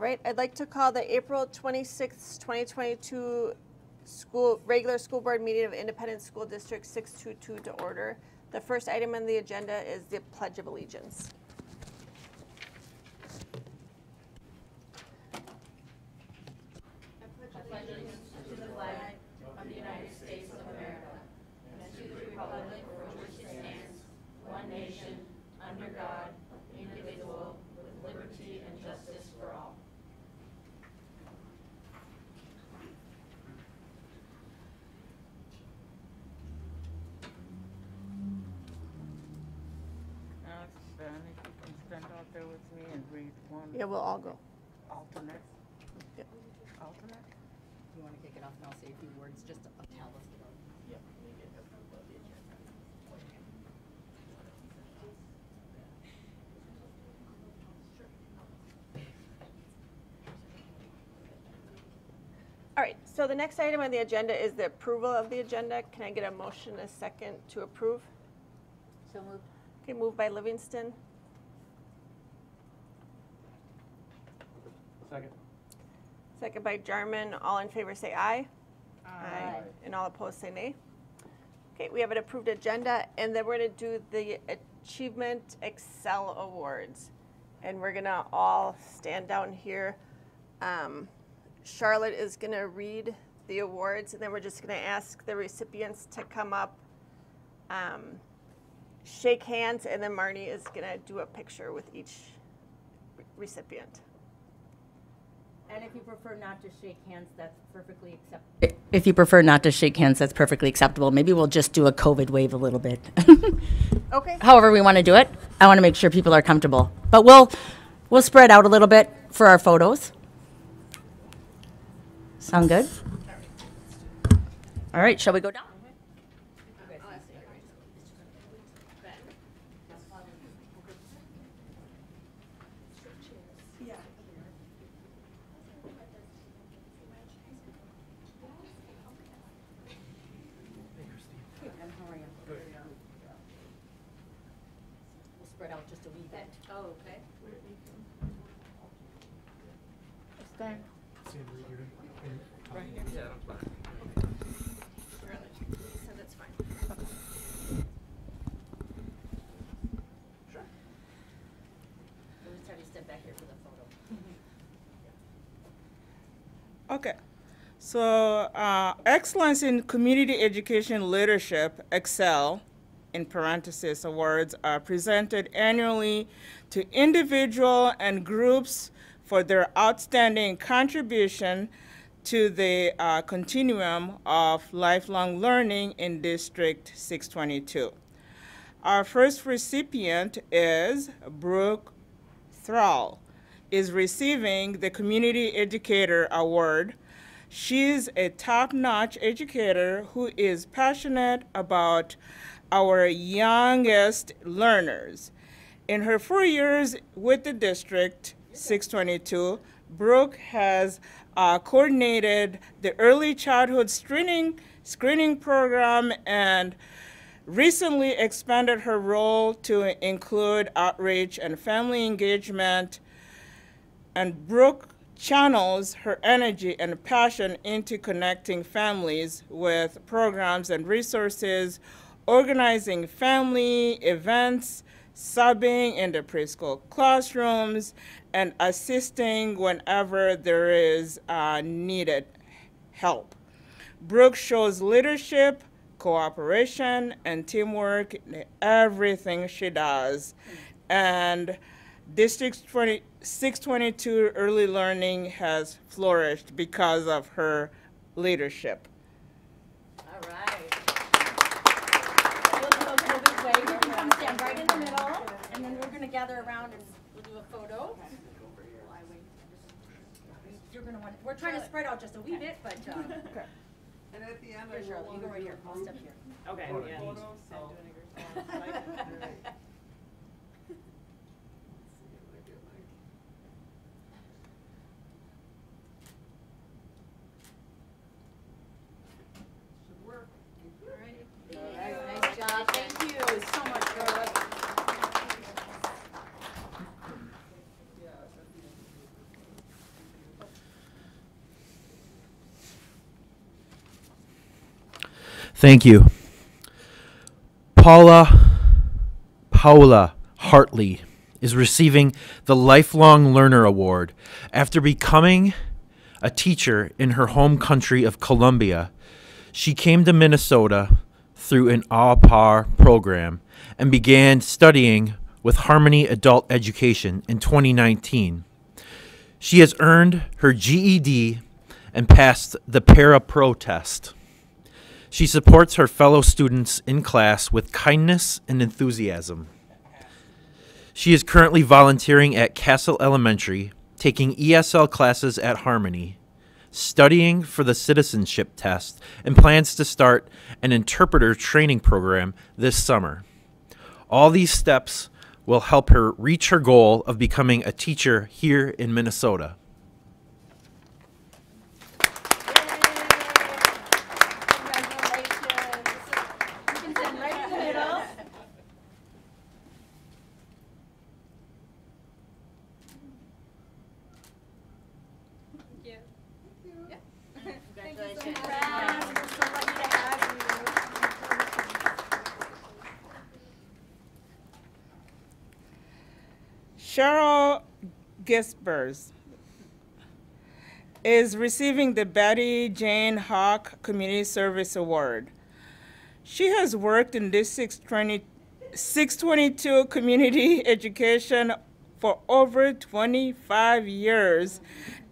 All right, I'd like to call the April 26th, 2022 school, regular school board meeting of Independent School District 622 to order. The first item on the agenda is the Pledge of Allegiance. Ask Ben if he can stand there with me and read one Yeah, we'll all go. alternate. Yep. Alternate? You want to kick it off and I'll say a few words just to tell us. All right, so the next item on the agenda is the approval of the agenda. Can I get a motion, a second to approve? So moved. Okay, moved by Livingston, Second. second by Jarman. All in favor say aye. Aye. And all opposed say nay. Okay, we have an approved agenda, and then we're gonna do the Achievement Excel Awards. And we're gonna all stand down here. Um, Charlotte is gonna read the awards, and then we're just gonna ask the recipients to come up, um, shake hands, and then Marnie is gonna do a picture with each re- recipient. And if you prefer not to shake hands, that's perfectly acceptable. If you prefer not to shake hands, that's perfectly acceptable. Maybe we'll just do a COVID wave a little bit. Okay. However we want to do it. I want to make sure people are comfortable. But we'll, we'll spread out a little bit for our photos. Sound good? All right, shall we go down? We'll spread out just a wee bit. Oh, okay. Stand. Right here. So that's fine. We'll just have you step back here for the photo. Okay. So, uh, excellence in community education leadership, Excel, in parentheses, awards are presented annually to individual and groups for their outstanding contribution to the uh, continuum of lifelong learning in District 622. Our first recipient is Brooke Thrall is receiving the Community Educator Award. She's a top-notch educator who is passionate about our youngest learners. In her four years with the district, 622, Brooke has uh, coordinated the early childhood screening screening program and recently expanded her role to include outreach and family engagement. And Brooke channels her energy and passion into connecting families with programs and resources, organizing family events, subbing in the preschool classrooms, and assisting whenever there is uh, needed help. Brooke shows leadership, cooperation, and teamwork in everything she does. And District 20, 622 early learning has flourished because of her leadership. All right. We'll do a little bit way. You can come stand right in the middle, and then we're gonna gather around and we'll do a photo. You're gonna want, we're trying to spread out just a wee bit, but, uh, And at the end, I here, will you go right here, a I'll step here. Okay, yeah. Photos, so. Should work. Nice job, thank you so much, Charlotte. Thank you. Paula Paula Hartley is receiving the Lifelong Learner Award after becoming a teacher in her home country of Colombia. She came to Minnesota through an au pair program and began studying with Harmony Adult Education in 2019. She has earned her GED and passed the Para Pro test. She supports her fellow students in class with kindness and enthusiasm. She is currently volunteering at Castle Elementary, taking ESL classes at Harmony, studying for the citizenship test, and plans to start an interpreter training program this summer. All these steps will help her reach her goal of becoming a teacher here in Minnesota. Congratulations. You can stand right in the middle. Congratulations. Congrats. We're so lucky to have you. Cheryl Gisbers is receiving the Betty Jane Hawk Community Service Award. She has worked in 20 622 community education for over 25 years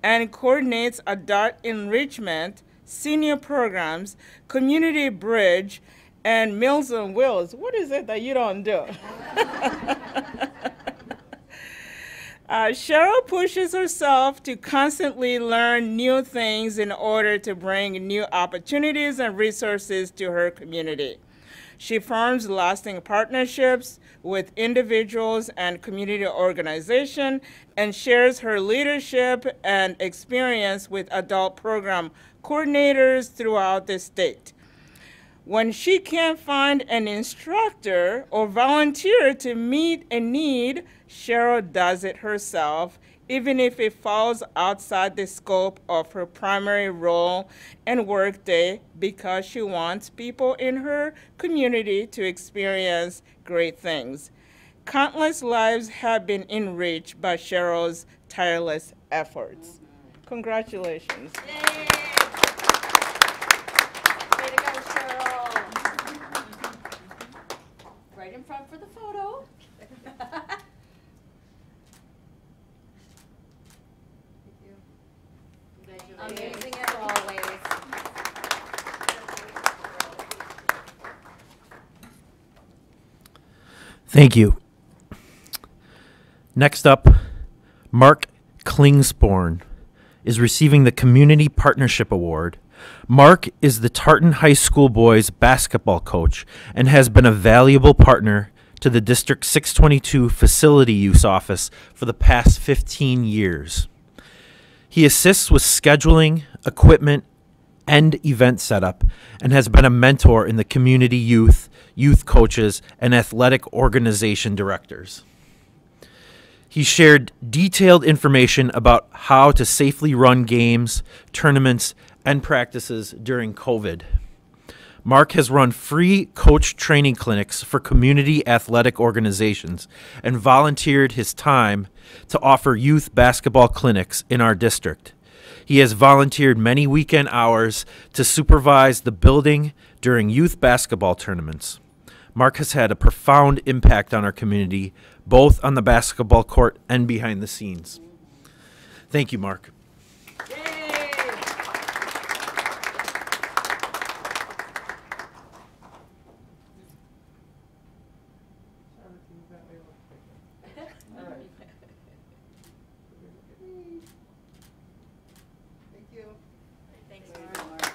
and coordinates adult enrichment, senior programs, community bridge, and Meals on Wheels. What is it that you don't do? Uh, Cheryl pushes herself to constantly learn new things in order to bring new opportunities and resources to her community. She forms lasting partnerships with individuals and community organizations and shares her leadership and experience with adult program coordinators throughout the state. When she can't find an instructor or volunteer to meet a need, Cheryl does it herself, even if it falls outside the scope of her primary role and workday, because she wants people in her community to experience great things. Countless lives have been enriched by Cheryl's tireless efforts. Congratulations. Yay. Way to go, Cheryl. Right in front for the photo. Amazing as always. Thank you. Next up, Mark Klingsporn is receiving the Community Partnership Award. Mark is the Tartan High School boys basketball coach and has been a valuable partner to the District 622 Facility Use Office for the past 15 years. He assists with scheduling, equipment, and event setup and has been a mentor in the community youth, youth coaches, and athletic organization directors. He shared detailed information about how to safely run games, tournaments, and practices during COVID. Mark has run free coach training clinics for community athletic organizations and volunteered his time to offer youth basketball clinics in our district. He has volunteered many weekend hours to supervise the building during youth basketball tournaments. Mark has had a profound impact on our community, both on the basketball court and behind the scenes. Thank you, Mark. Thank you. Thanks, Mark.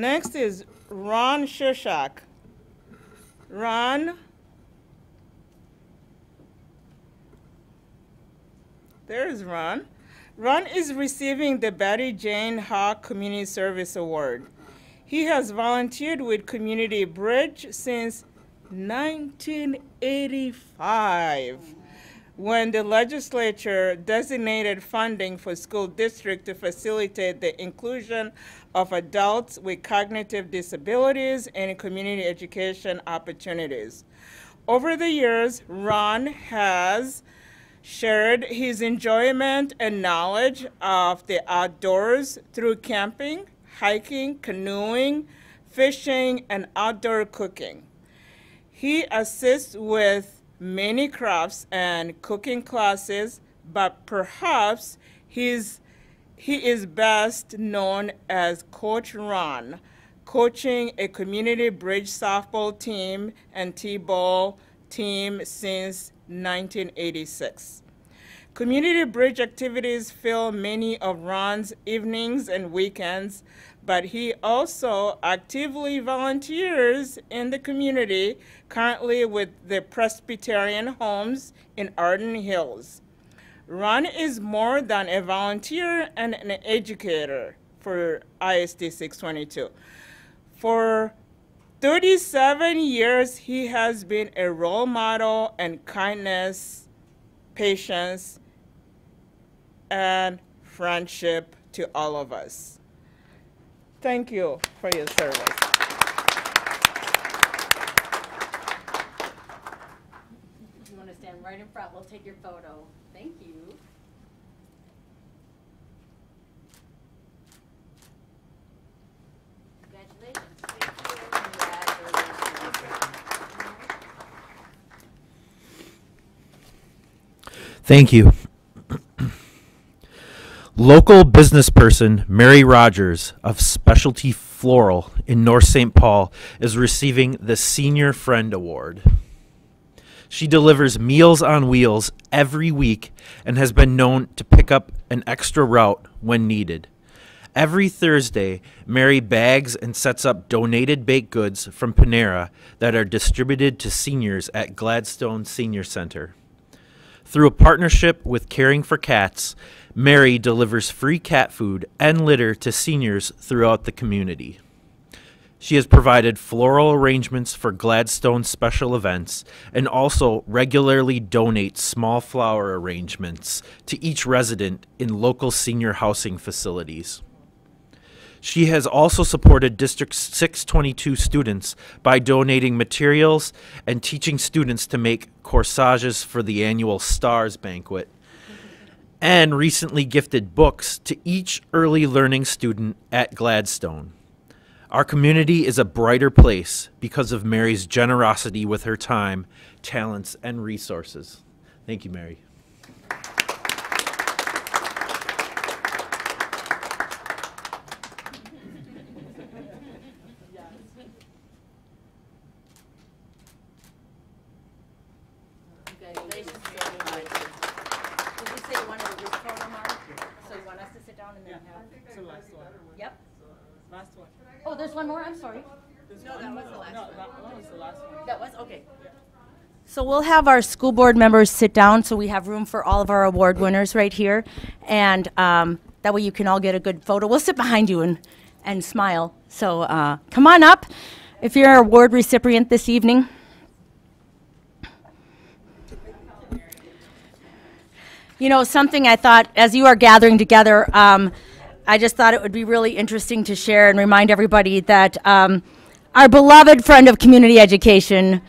Next is Ron Shushak. Ron. There's Ron. Ron is receiving the Betty Jane Hawk Community Service Award. He has volunteered with Community Bridge since 1985. When the legislature designated funding for school districts to facilitate the inclusion of adults with cognitive disabilities in community education opportunities. Over the years, Ron has shared his enjoyment and knowledge of the outdoors through camping, hiking, canoeing, fishing, and outdoor cooking. He assists with many crafts and cooking classes, but perhaps he's, he is best known as Coach Ron, coaching a community bridge softball team and T-ball team since 1986. Community bridge activities fill many of Ron's evenings and weekends, but he also actively volunteers in the community, currently with the Presbyterian Homes in Arden Hills. Ron is more than a volunteer and an educator for ISD 622. For 37 years, he has been a role model and kindness, patience, and friendship to all of us. Thank you for your service. If you want to stand right in front, we'll take your photo. Thank you. Congratulations. Thank you. Local business person Mary Rogers of Specialty Floral in North St. Paul is receiving the Senior Friend Award. She delivers Meals on Wheels every week and has been known to pick up an extra route when needed. Every Thursday, Mary bags and sets up donated baked goods from Panera that are distributed to seniors at Gladstone Senior Center. Through a partnership with Caring for Cats, Mary delivers free cat food and litter to seniors throughout the community. She has provided floral arrangements for Gladstone special events and also regularly donates small flower arrangements to each resident in local senior housing facilities. She has also supported District 622 students by donating materials and teaching students to make corsages for the annual STARS banquet, and recently gifted books to each early learning student at Gladstone. Our community is a brighter place because of Mary's generosity with her time, talents, and resources. Thank you, Mary. Congratulations so much. Did you say you wanted a group photo, Mark? So you want us to sit down and then have? It's the last one. Yep. Last one. Oh, there's one more, I'm sorry. No, that was the last one. No, that one was the last one. That was, okay. So we'll have our school board members sit down, so we have room for all of our award winners right here. And um, that way you can all get a good photo. We'll sit behind you and, and smile. So uh, come on up if you're an award recipient this evening. You know, something I thought as you are gathering together, um, I just thought it would be really interesting to share and remind everybody that um, our beloved friend of community education,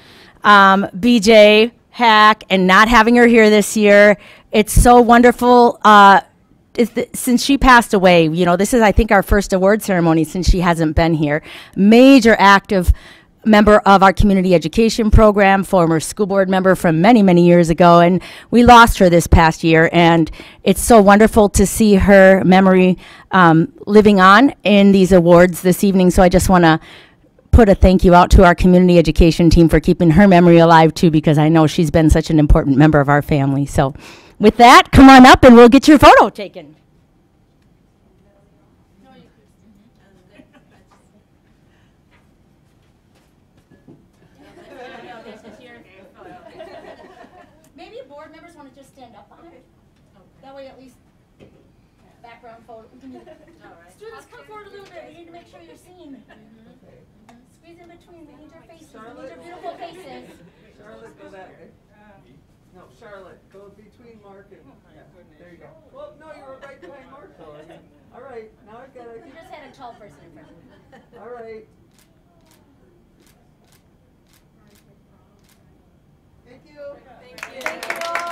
um, BJ Hawk, and not having her here this year, it's so wonderful. Uh, since she passed away, you know, this is, I think, our first award ceremony since she hasn't been here. Major active member of our community education program, former school board member from many, many years ago, and we lost her this past year. And it's so wonderful to see her memory um, living on in these awards this evening. So I just want to put a thank you out to our community education team for keeping her memory alive too, because I know she's been such an important member of our family. So with that, come on up and we'll get your photo taken. Maybe board members want to just stand up on it. That way at least background photo. we can do- Students, come forward a little bit. We need to make sure you're seen. Squeeze in between. We need your faces. We need your beautiful faces. Charlotte, go that way. No, Charlotte, go between Mark and, Oh yeah, there you go. Well, no, you were right behind Mark though. I mean, All right, now I've got You to, just had a tall person in front of you. all right. Thank you. Thank you all.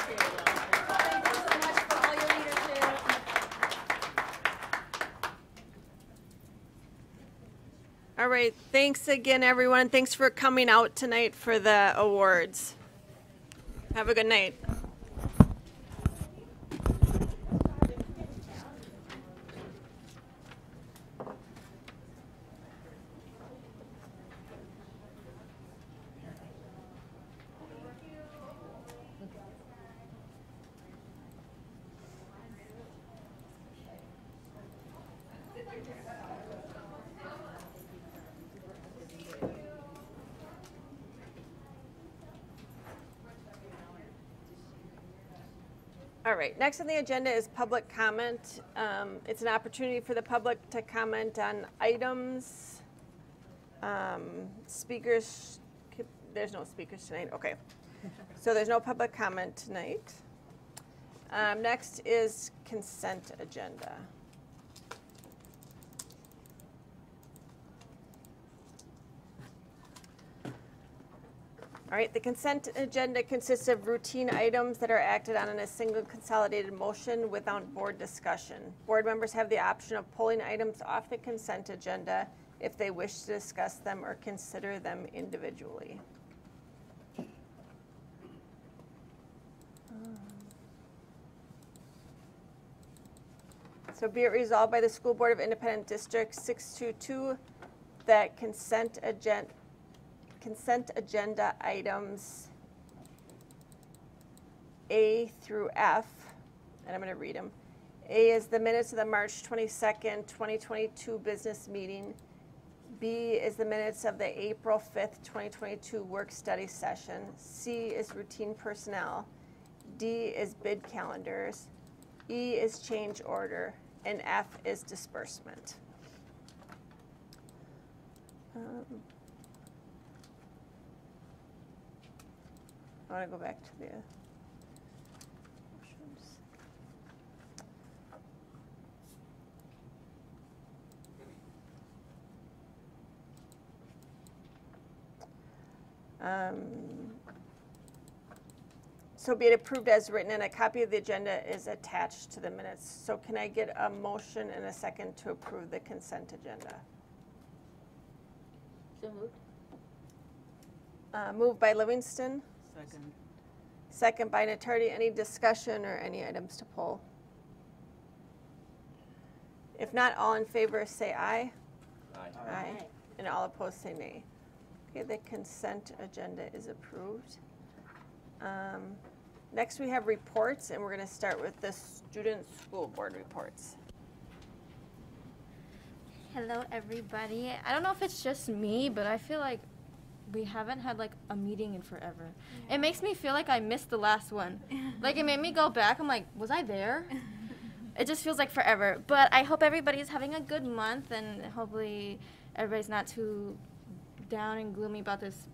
Thank you so much for all your leadership. All right, thanks again, everyone. Thanks for coming out tonight for the awards. Have a good night. Right, next on the agenda is public comment. Um, It's an opportunity for the public to comment on items. Um, Speakers, there's no speakers tonight, okay. So there's no public comment tonight. Um, Next is consent agenda. All right, the consent agenda consists of routine items that are acted on in a single consolidated motion without board discussion. Board members have the option of pulling items off the consent agenda if they wish to discuss them or consider them individually. So be it resolved by the School Board of Independent District 622 that consent agenda consent agenda items A through F, and I'm going to read them. A is the minutes of the March 22nd, 2022 business meeting. B is the minutes of the April 5th, 2022 work study session. C is routine personnel. D is bid calendars. E is change order. And F is disbursement. Um, I want to go back to the motions. Um, So be it approved as written, and a copy of the agenda is attached to the minutes. So can I get a motion and a second to approve the consent agenda? So moved. Uh, Moved by Livingston, Second. second by Natardi. Any discussion or any items to pull? If not, all in favor say aye. Aye. And all opposed say nay. Okay, the consent agenda is approved. Um, Next, we have reports, and we're going to start with the student school board reports. Hello, everybody. I don't know if it's just me, but I feel like we haven't had like a meeting in forever. It makes me feel like I missed the last one. like it made me go back. I'm like, was I there? it just feels like forever. But I hope everybody's having a good month, and hopefully everybody's not too down and gloomy about this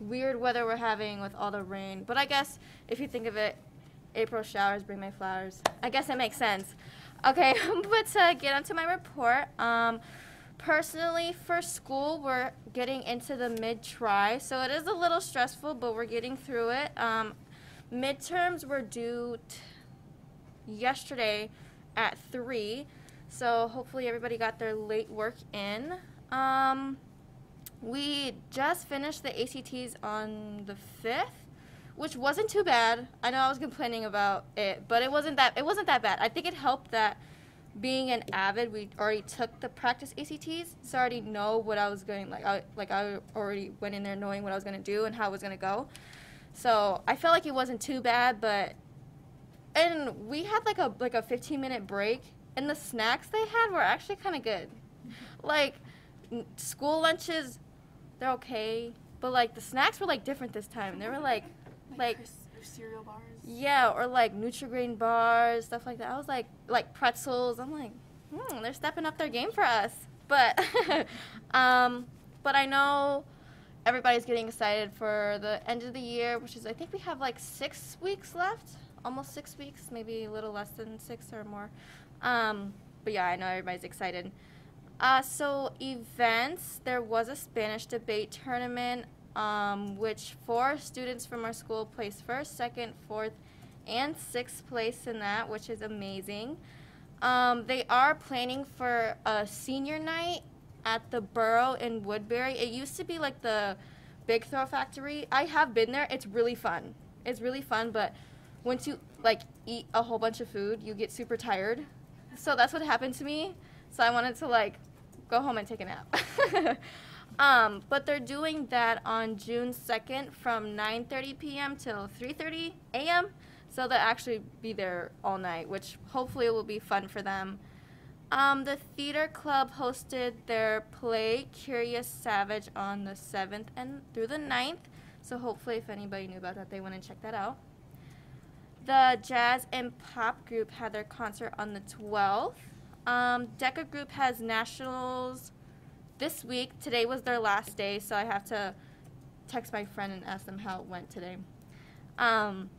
weird weather we're having with all the rain. But I guess if you think of it, April showers bring May flowers. I guess it makes sense. Okay, but to get onto my report, um, personally for school, we're getting into the mid try, so it is a little stressful, but we're getting through it. Um, midterms were due yesterday at three, so hopefully everybody got their late work in. Um, we just finished the ACTs on the fifth, which wasn't too bad. I know I was complaining about it, but it wasn't that it wasn't that bad. I think it helped that being an avid, we already took the practice ACTs, so I already know what I was going like. I like I already went in there knowing what I was gonna do and how it was gonna go. So I felt like it wasn't too bad, but and we had like a like a 15 minute break, and the snacks they had were actually kind of good. Like school lunches, they're okay, but like the snacks were like different this time. They were like like cereal bars. Yeah, or like Nutrigrain bars, stuff like that. I was like, like pretzels. I'm like, hmm, they're stepping up their game for us. But, um, but I know everybody's getting excited for the end of the year, which is I think we have like six weeks left, almost six weeks, maybe a little less than six or more. Um, but yeah, I know everybody's excited. Uh, so events, there was a Spanish debate tournament, um, which four students from our school placed first, second, fourth, and sixth place in that, which is amazing. Um, they are planning for a senior night at the Bowlero in Woodbury. It used to be like the Big Throw Factory. I have been there. It's really fun. It's really fun, but once you like eat a whole bunch of food, you get super tired. So that's what happened to me. So I wanted to like go home and take a nap. um, but they're doing that on June 2nd from 9:30 p.m. till 3:30 a.m. So they'll actually be there all night, which hopefully will be fun for them. Um, the theater club hosted their play Curious Savage on the 7th and through the 9th. So hopefully, if anybody knew about that, they want to check that out. The jazz and pop group had their concert on the 12th. Um, Deca group has nationals this week. Today was their last day, so I have to text my friend and ask them how it went today. Um,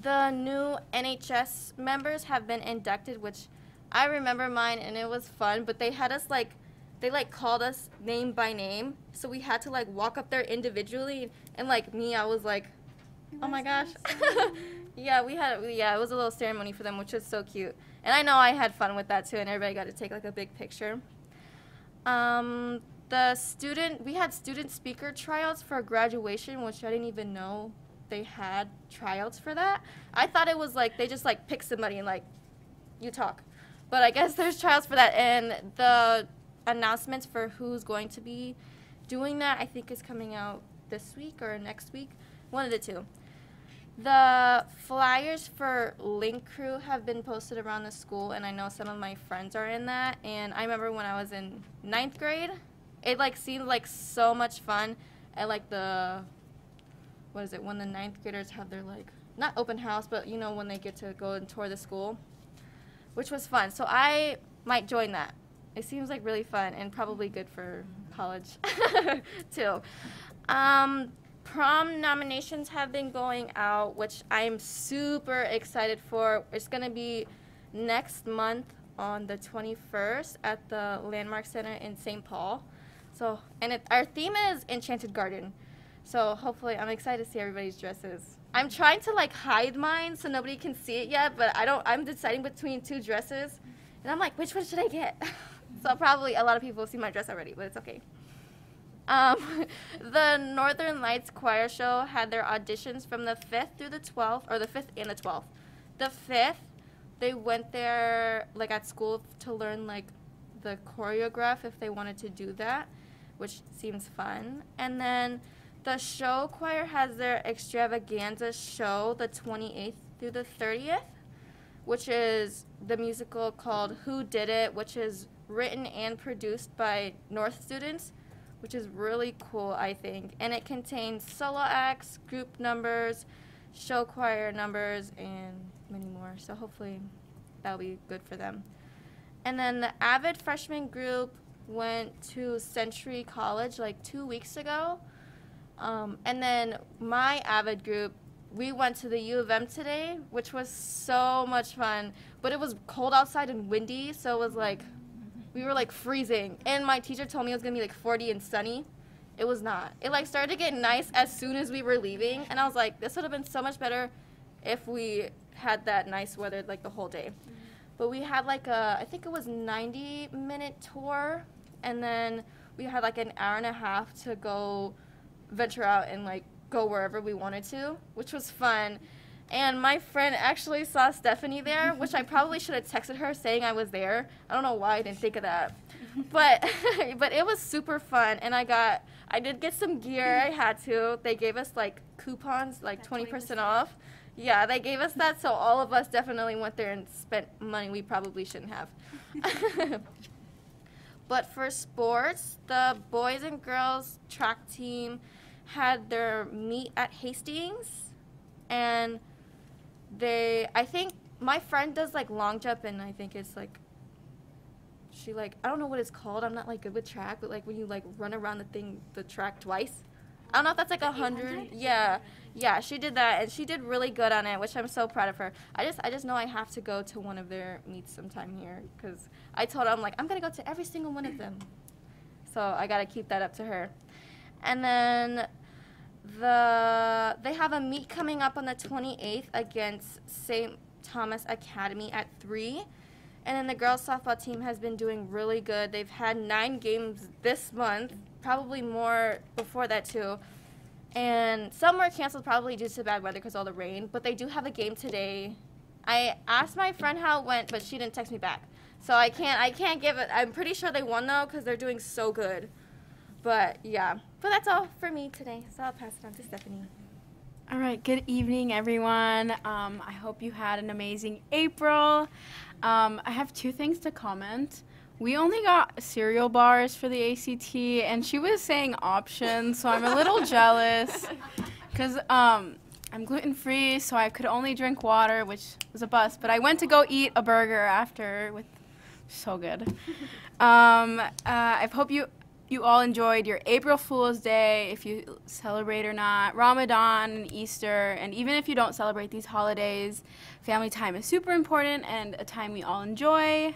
the new NHS members have been inducted, which I remember mine and it was fun, but they had us like they like called us name by name, so we had to like walk up there individually and like me I was like oh my gosh. yeah, we had yeah, it was a little ceremony for them, which was so cute. And I know I had fun with that too and everybody got to take like a big picture. Um the student we had student speaker tryouts for graduation, which I didn't even know they had tryouts for that. I thought it was like they just like pick somebody and like you talk. But I guess there's tryouts for that and the announcements for who's going to be doing that I think is coming out this week or next week. One of the two. The flyers for Link Crew have been posted around the school, and I know some of my friends are in that. And I remember when I was in ninth grade, it like seemed like so much fun at like the what is it when the ninth graders have their like not open house, but you know when they get to go and tour the school, which was fun. So I might join that. It seems like really fun and probably good for college too. Um, prom nominations have been going out, which I'm super excited for. It's gonna be next month on the 21st at the Landmark Center in St. Paul. So, and it, our theme is Enchanted Garden. So hopefully, I'm excited to see everybody's dresses. I'm trying to like hide mine so nobody can see it yet, but I don't. I'm deciding between two dresses, and I'm like, which one should I get? so probably a lot of people see my dress already, but it's okay. Um, the Northern Lights Choir Show had their auditions from the 5th through the 12th, or the 5th and the 12th. The 5th, they went there like at school to learn like the choreograph if they wanted to do that, which seems fun. And then the show choir has their extravaganza show the 28th through the 30th, which is the musical called Who Did It, which is written and produced by North students which is really cool, I think. And it contains solo acts, group numbers, show choir numbers, and many more. So hopefully that'll be good for them. And then the Avid freshman group went to Century College like two weeks ago. Um, and then my Avid group, we went to the U of M today, which was so much fun. But it was cold outside and windy, so it was like we were like freezing. And my teacher told me it was gonna be like 40 and sunny. It was not. It like started to get nice as soon as we were leaving, and I was like, this would have been so much better if we had that nice weather like the whole day. Mm-hmm. But we had like a, I think it was 90 minute tour, and then we had like an hour and a half to go venture out and like go wherever we wanted to, which was fun. And my friend actually saw Stephanie there, which I probably should have texted her saying I was there. I don't know why I didn't think of that. But but it was super fun and I got I did get some gear. I had to. They gave us like coupons, like 20% off. Yeah, they gave us that so all of us definitely went there and spent money we probably shouldn't have. but for sports, the boys and girls track team had their meet at Hastings and they I think my friend does like long jump and I think it's like she like I don't know what it's called. I'm not like good with track, but like when you like run around the thing, the track twice. I don't know if that's like a hundred. Yeah, yeah, she did that, and she did really good on it, which I'm so proud of her. I just, I just know I have to go to one of their meets sometime here, cause I told her I'm like I'm gonna go to every single one of them. So I gotta keep that up to her. And then the they have a meet coming up on the 28th against St. Thomas Academy at three. And then the girls softball team has been doing really good. They've had nine games this month, probably more before that too. And some were canceled probably due to bad weather because all the rain. But they do have a game today. I asked my friend how it went, but she didn't text me back. So I can't I can't give it. I'm pretty sure they won though because they're doing so good. But yeah, but that's all for me today. So I'll pass it on to Stephanie. All right, good evening, everyone. Um, I hope you had an amazing April. Um, I have two things to comment. We only got cereal bars for the ACT, and she was saying options, so I'm a little jealous because um, I'm gluten free, so I could only drink water, which was a bust. But I went to go eat a burger after with so good. Um, uh, I hope you you all enjoyed your April Fool's Day, if you celebrate or not, Ramadan and Easter, and even if you don't celebrate these holidays, family time is super important and a time we all enjoy.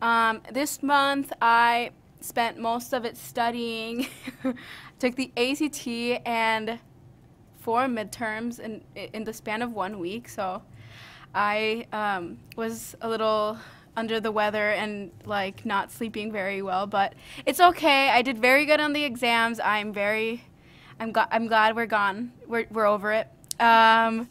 Um, this month, I spent most of it studying, took the ACT and four midterms in in the span of one week. So, I um, was a little under the weather and like not sleeping very well, but it's okay. I did very good on the exams. I'm very, I'm, I'm glad we're gone. We're, we're over it. Um,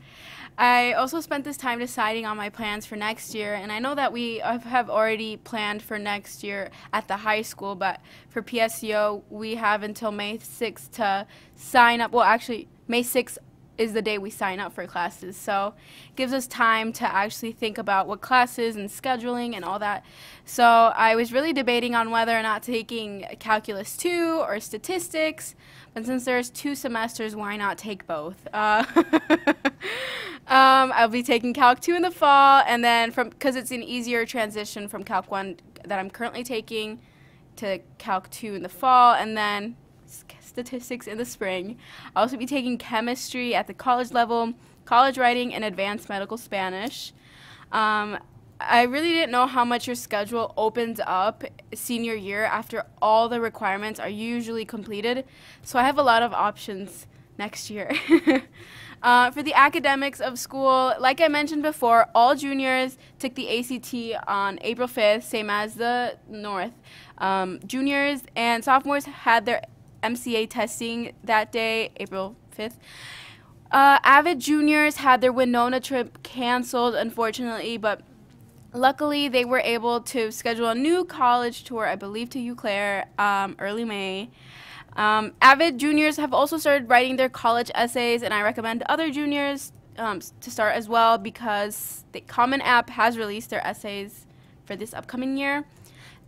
I also spent this time deciding on my plans for next year, and I know that we have already planned for next year at the high school, but for PSEO, we have until May 6th to sign up. Well, actually, May 6th is the day we sign up for classes. So it gives us time to actually think about what classes and scheduling and all that. So I was really debating on whether or not taking Calculus 2 or Statistics. But since there's two semesters, why not take both? Uh, um, I'll be taking Calc 2 in the fall, and then from because it's an easier transition from Calc 1 that I'm currently taking to Calc 2 in the fall, and then statistics in the spring. I'll also be taking chemistry at the college level, college writing, and advanced medical Spanish. Um, I really didn't know how much your schedule opens up senior year after all the requirements are usually completed. So I have a lot of options next year. uh, for the academics of school, like I mentioned before, all juniors took the ACT on April 5th, same as the North. Um, juniors and sophomores had their MCA testing that day, April 5th. Uh, Avid juniors had their Winona trip canceled, unfortunately, but luckily they were able to schedule a new college tour, I believe, to Eau Claire um, early May. Um, Avid juniors have also started writing their college essays, and I recommend other juniors um, to start as well because the Common App has released their essays for this upcoming year.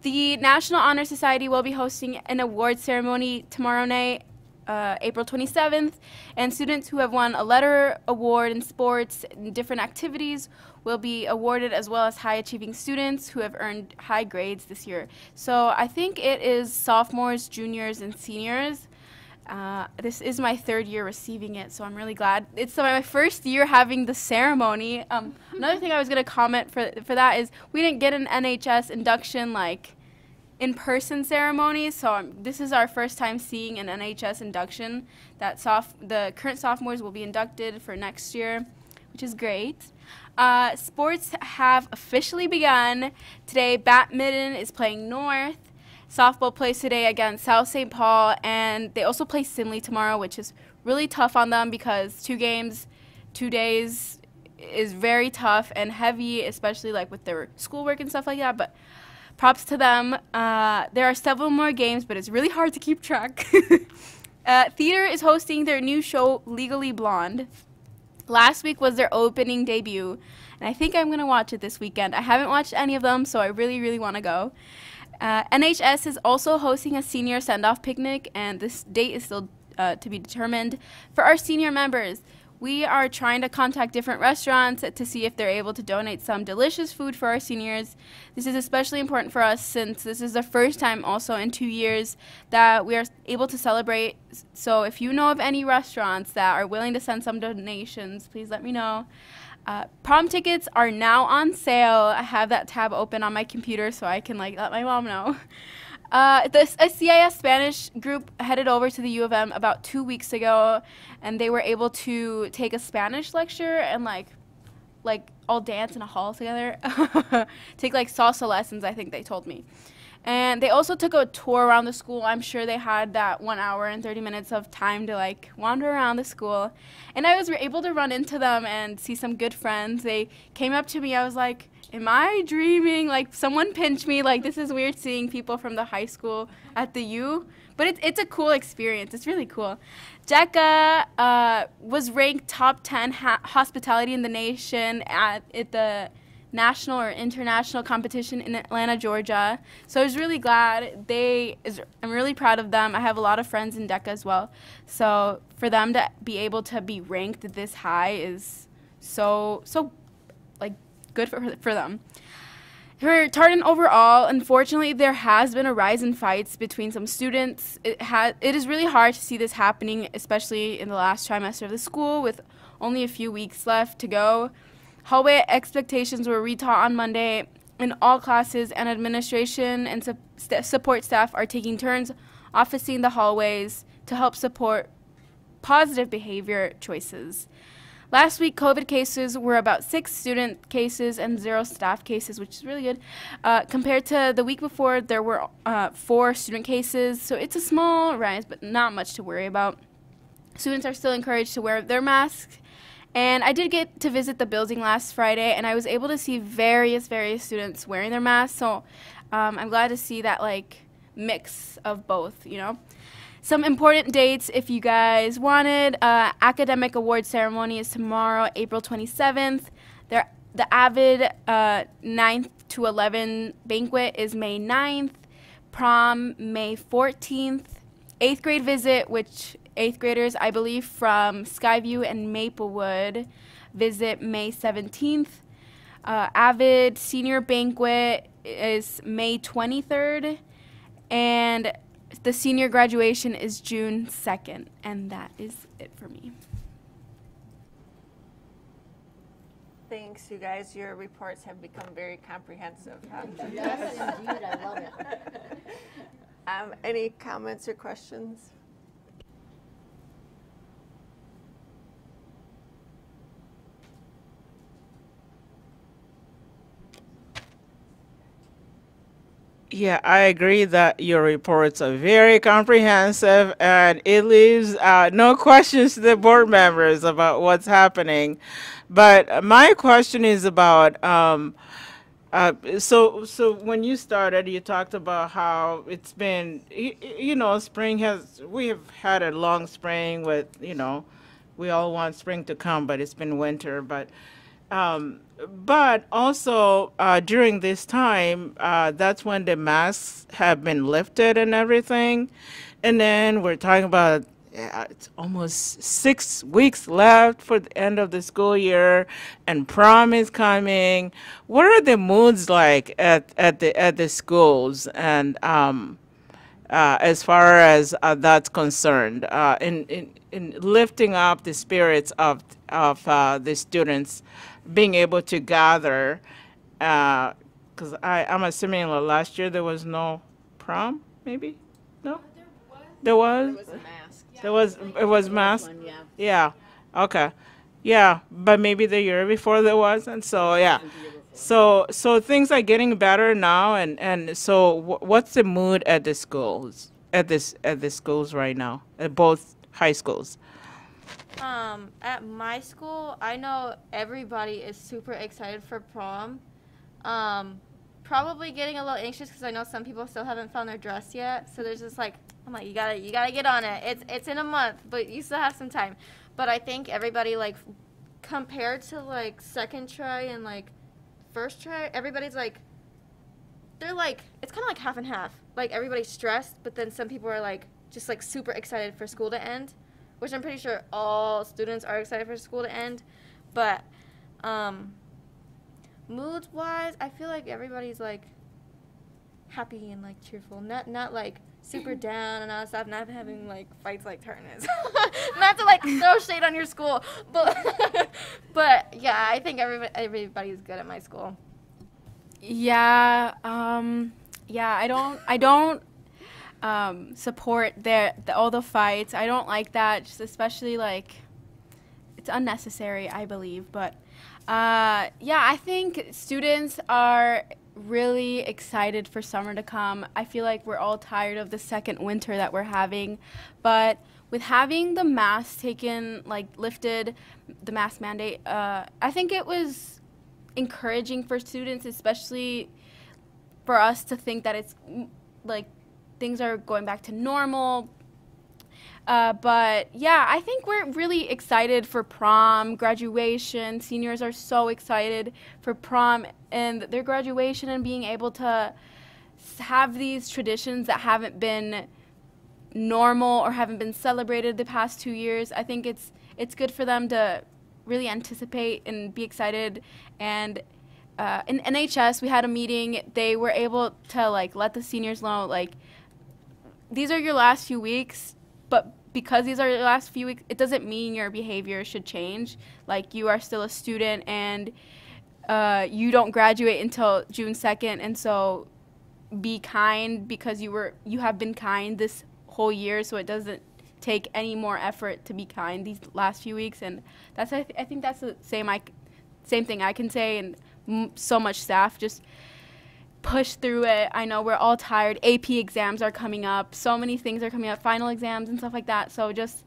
The National Honor Society will be hosting an award ceremony tomorrow night, uh, April 27th, and students who have won a letter award in sports and different activities will be awarded as well as high achieving students who have earned high grades this year. So I think it is sophomores, juniors, and seniors. Uh, this is my third year receiving it, so I'm really glad. It's my first year having the ceremony. Um, another thing I was going to comment for for that is we didn't get an NHS induction like in-person ceremony, so um, this is our first time seeing an NHS induction. That soph- the current sophomores will be inducted for next year, which is great. Uh, sports have officially begun today. Badminton is playing North. Softball plays today against South St. Paul, and they also play Simley tomorrow, which is really tough on them because two games, two days is very tough and heavy, especially like with their schoolwork and stuff like that. But props to them. Uh, there are several more games, but it's really hard to keep track. uh, theater is hosting their new show, Legally Blonde. Last week was their opening debut, and I think I'm to watch it this weekend. I haven't watched any of them, so I really, really want to go. Uh, NHS is also hosting a senior send off picnic, and this date is still uh, to be determined. For our senior members, we are trying to contact different restaurants to see if they're able to donate some delicious food for our seniors. This is especially important for us since this is the first time, also in two years, that we are able to celebrate. So, if you know of any restaurants that are willing to send some donations, please let me know. Uh, prom tickets are now on sale. I have that tab open on my computer so I can like let my mom know. Uh, this a CIS Spanish group headed over to the U of M about two weeks ago, and they were able to take a Spanish lecture and like, like all dance in a hall together. take like salsa lessons, I think they told me. And they also took a tour around the school. I'm sure they had that one hour and 30 minutes of time to like wander around the school. And I was able to run into them and see some good friends. They came up to me. I was like, Am I dreaming? Like someone pinched me. Like this is weird seeing people from the high school at the U. But it's, it's a cool experience. It's really cool. DECA uh, was ranked top 10 ha- hospitality in the nation at, at the national or international competition in Atlanta, Georgia. So I was really glad they. Is, I'm really proud of them. I have a lot of friends in DECA as well. So for them to be able to be ranked this high is so so like good for for them. For Tartan overall, unfortunately, there has been a rise in fights between some students. It has it is really hard to see this happening, especially in the last trimester of the school with only a few weeks left to go. Hallway expectations were retaught on Monday in all classes, and administration and su- st- support staff are taking turns officing the hallways to help support positive behavior choices. Last week, COVID cases were about six student cases and zero staff cases, which is really good. Uh, compared to the week before, there were uh, four student cases, so it's a small rise, but not much to worry about. Students are still encouraged to wear their masks and I did get to visit the building last Friday, and I was able to see various, various students wearing their masks. So um, I'm glad to see that like mix of both, you know. Some important dates, if you guys wanted, uh, academic award ceremony is tomorrow, April 27th. There, the Avid uh, 9th to 11 banquet is May 9th. Prom, May 14th. Eighth grade visit, which eighth graders, I believe, from Skyview and Maplewood visit May 17th. Uh, Avid Senior Banquet is May 23rd. And the senior graduation is June 2nd. And that is it for me. Thanks, you guys. Your reports have become very comprehensive. huh? Yes, indeed, I love it. Um, any comments or questions? Yeah, I agree that your reports are very comprehensive and it leaves uh, no questions to the board members about what's happening. But my question is about um, uh, so so when you started, you talked about how it's been you, you know spring has we have had a long spring with you know we all want spring to come, but it's been winter. But um, but also uh, during this time, uh, that's when the masks have been lifted and everything. And then we're talking about yeah, it's almost six weeks left for the end of the school year, and prom is coming. What are the moods like at, at the at the schools and um, uh, as far as uh, that's concerned, uh, in, in in lifting up the spirits of of uh, the students? Being able to gather, uh, because I I'm assuming last year there was no prom, maybe, no, uh, there was. It was a mask. There was it was. One, yeah. Yeah. Okay. Yeah, but maybe the year before there was and So yeah. So so things are getting better now, and and so wh- what's the mood at the schools at this at the schools right now at both high schools? Um, at my school, I know everybody is super excited for prom. Um, probably getting a little anxious because I know some people still haven't found their dress yet. So there's just like, I'm like, you gotta, you gotta get on it. It's, it's in a month, but you still have some time. But I think everybody like, compared to like second try and like first try, everybody's like, they're like, it's kind of like half and half. Like everybody's stressed, but then some people are like, just like super excited for school to end which I'm pretty sure all students are excited for school to end. But um, moods wise, I feel like everybody's like happy and like cheerful, not not like super down and all that stuff. Not having like fights like Tartan is. not to like throw shade on your school, but but yeah, I think everybody everybody's good at my school. Yeah, um, yeah. I don't. I don't um, support their the, all the fights. I don't like that. Just especially like it's unnecessary. I believe, but uh, yeah, I think students are really excited for summer to come. I feel like we're all tired of the second winter that we're having, but with having the mask taken, like lifted, the mask mandate, uh, I think it was encouraging for students, especially for us to think that it's like things are going back to normal. Uh, but yeah, I think we're really excited for prom, graduation. Seniors are so excited for prom and their graduation and being able to have these traditions that haven't been normal or haven't been celebrated the past two years. I think it's it's good for them to really anticipate and be excited. And uh, in NHS, we had a meeting. They were able to like let the seniors know like these are your last few weeks, but because these are your last few weeks, it doesn't mean your behavior should change. Like you are still a student and uh, you don't graduate until June second, and so be kind because you were you have been kind this whole year, so it doesn't take any more effort to be kind these last few weeks, and that's I, th- I think that's the same I same thing I can say, and so much staff just push through it. I know we're all tired. AP exams are coming up. So many things are coming up, final exams and stuff like that. So just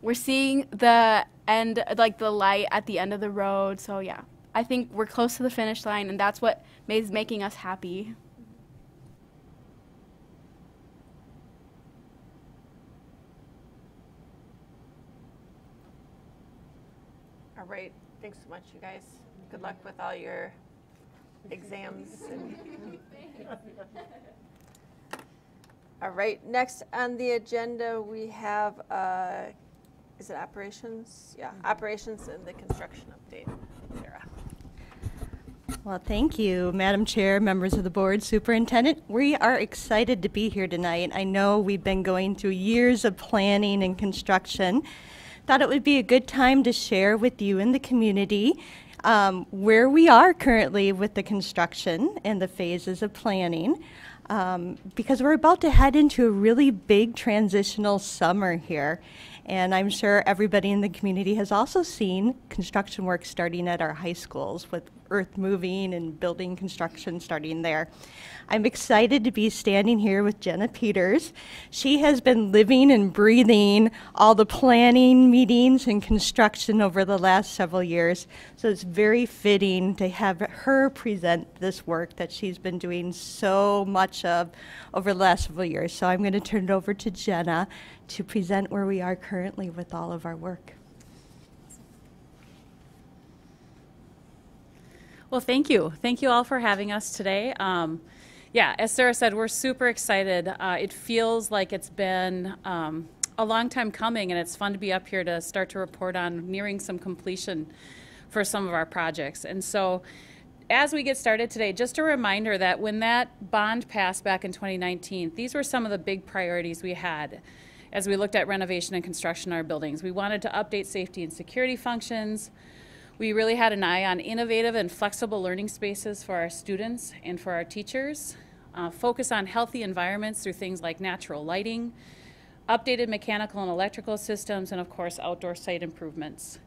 we're seeing the end like the light at the end of the road. So yeah. I think we're close to the finish line and that's what is making us happy. All right, thanks so much, you guys. Good luck with all your exams. All right, next on the agenda, we have, uh, is it operations? Yeah, operations and the construction update. Sarah. Well, thank you, Madam Chair, members of the board, superintendent. We are excited to be here tonight. I know we've been going through years of planning and construction. Thought it would be a good time to share with you and the community um, where we are currently with the construction and the phases of planning. Um, because we're about to head into a really big transitional summer here. And I'm sure everybody in the community has also seen construction work starting at our high schools with earth moving and building construction starting there. I'm excited to be standing here with Jenna Peters. She has been living and breathing all the planning meetings and construction over the last several years. So it's very fitting to have her present this work that she's been doing so much of over the last several years. So I'm going to turn it over to Jenna to present where we are currently with all of our work. Well, thank you. Thank you all for having us today. Um, yeah, as Sarah said, we're super excited. Uh, it feels like it's been um, a long time coming, and it's fun to be up here to start to report on nearing some completion for some of our projects. And so, as we get started today, just a reminder that when that bond passed back in 2019, these were some of the big priorities we had as we looked at renovation and construction in our buildings. We wanted to update safety and security functions. We really had an eye on innovative and flexible learning spaces for our students and for our teachers. Uh, focus on healthy environments through things like natural lighting, updated mechanical and electrical systems, and of course, outdoor site improvements.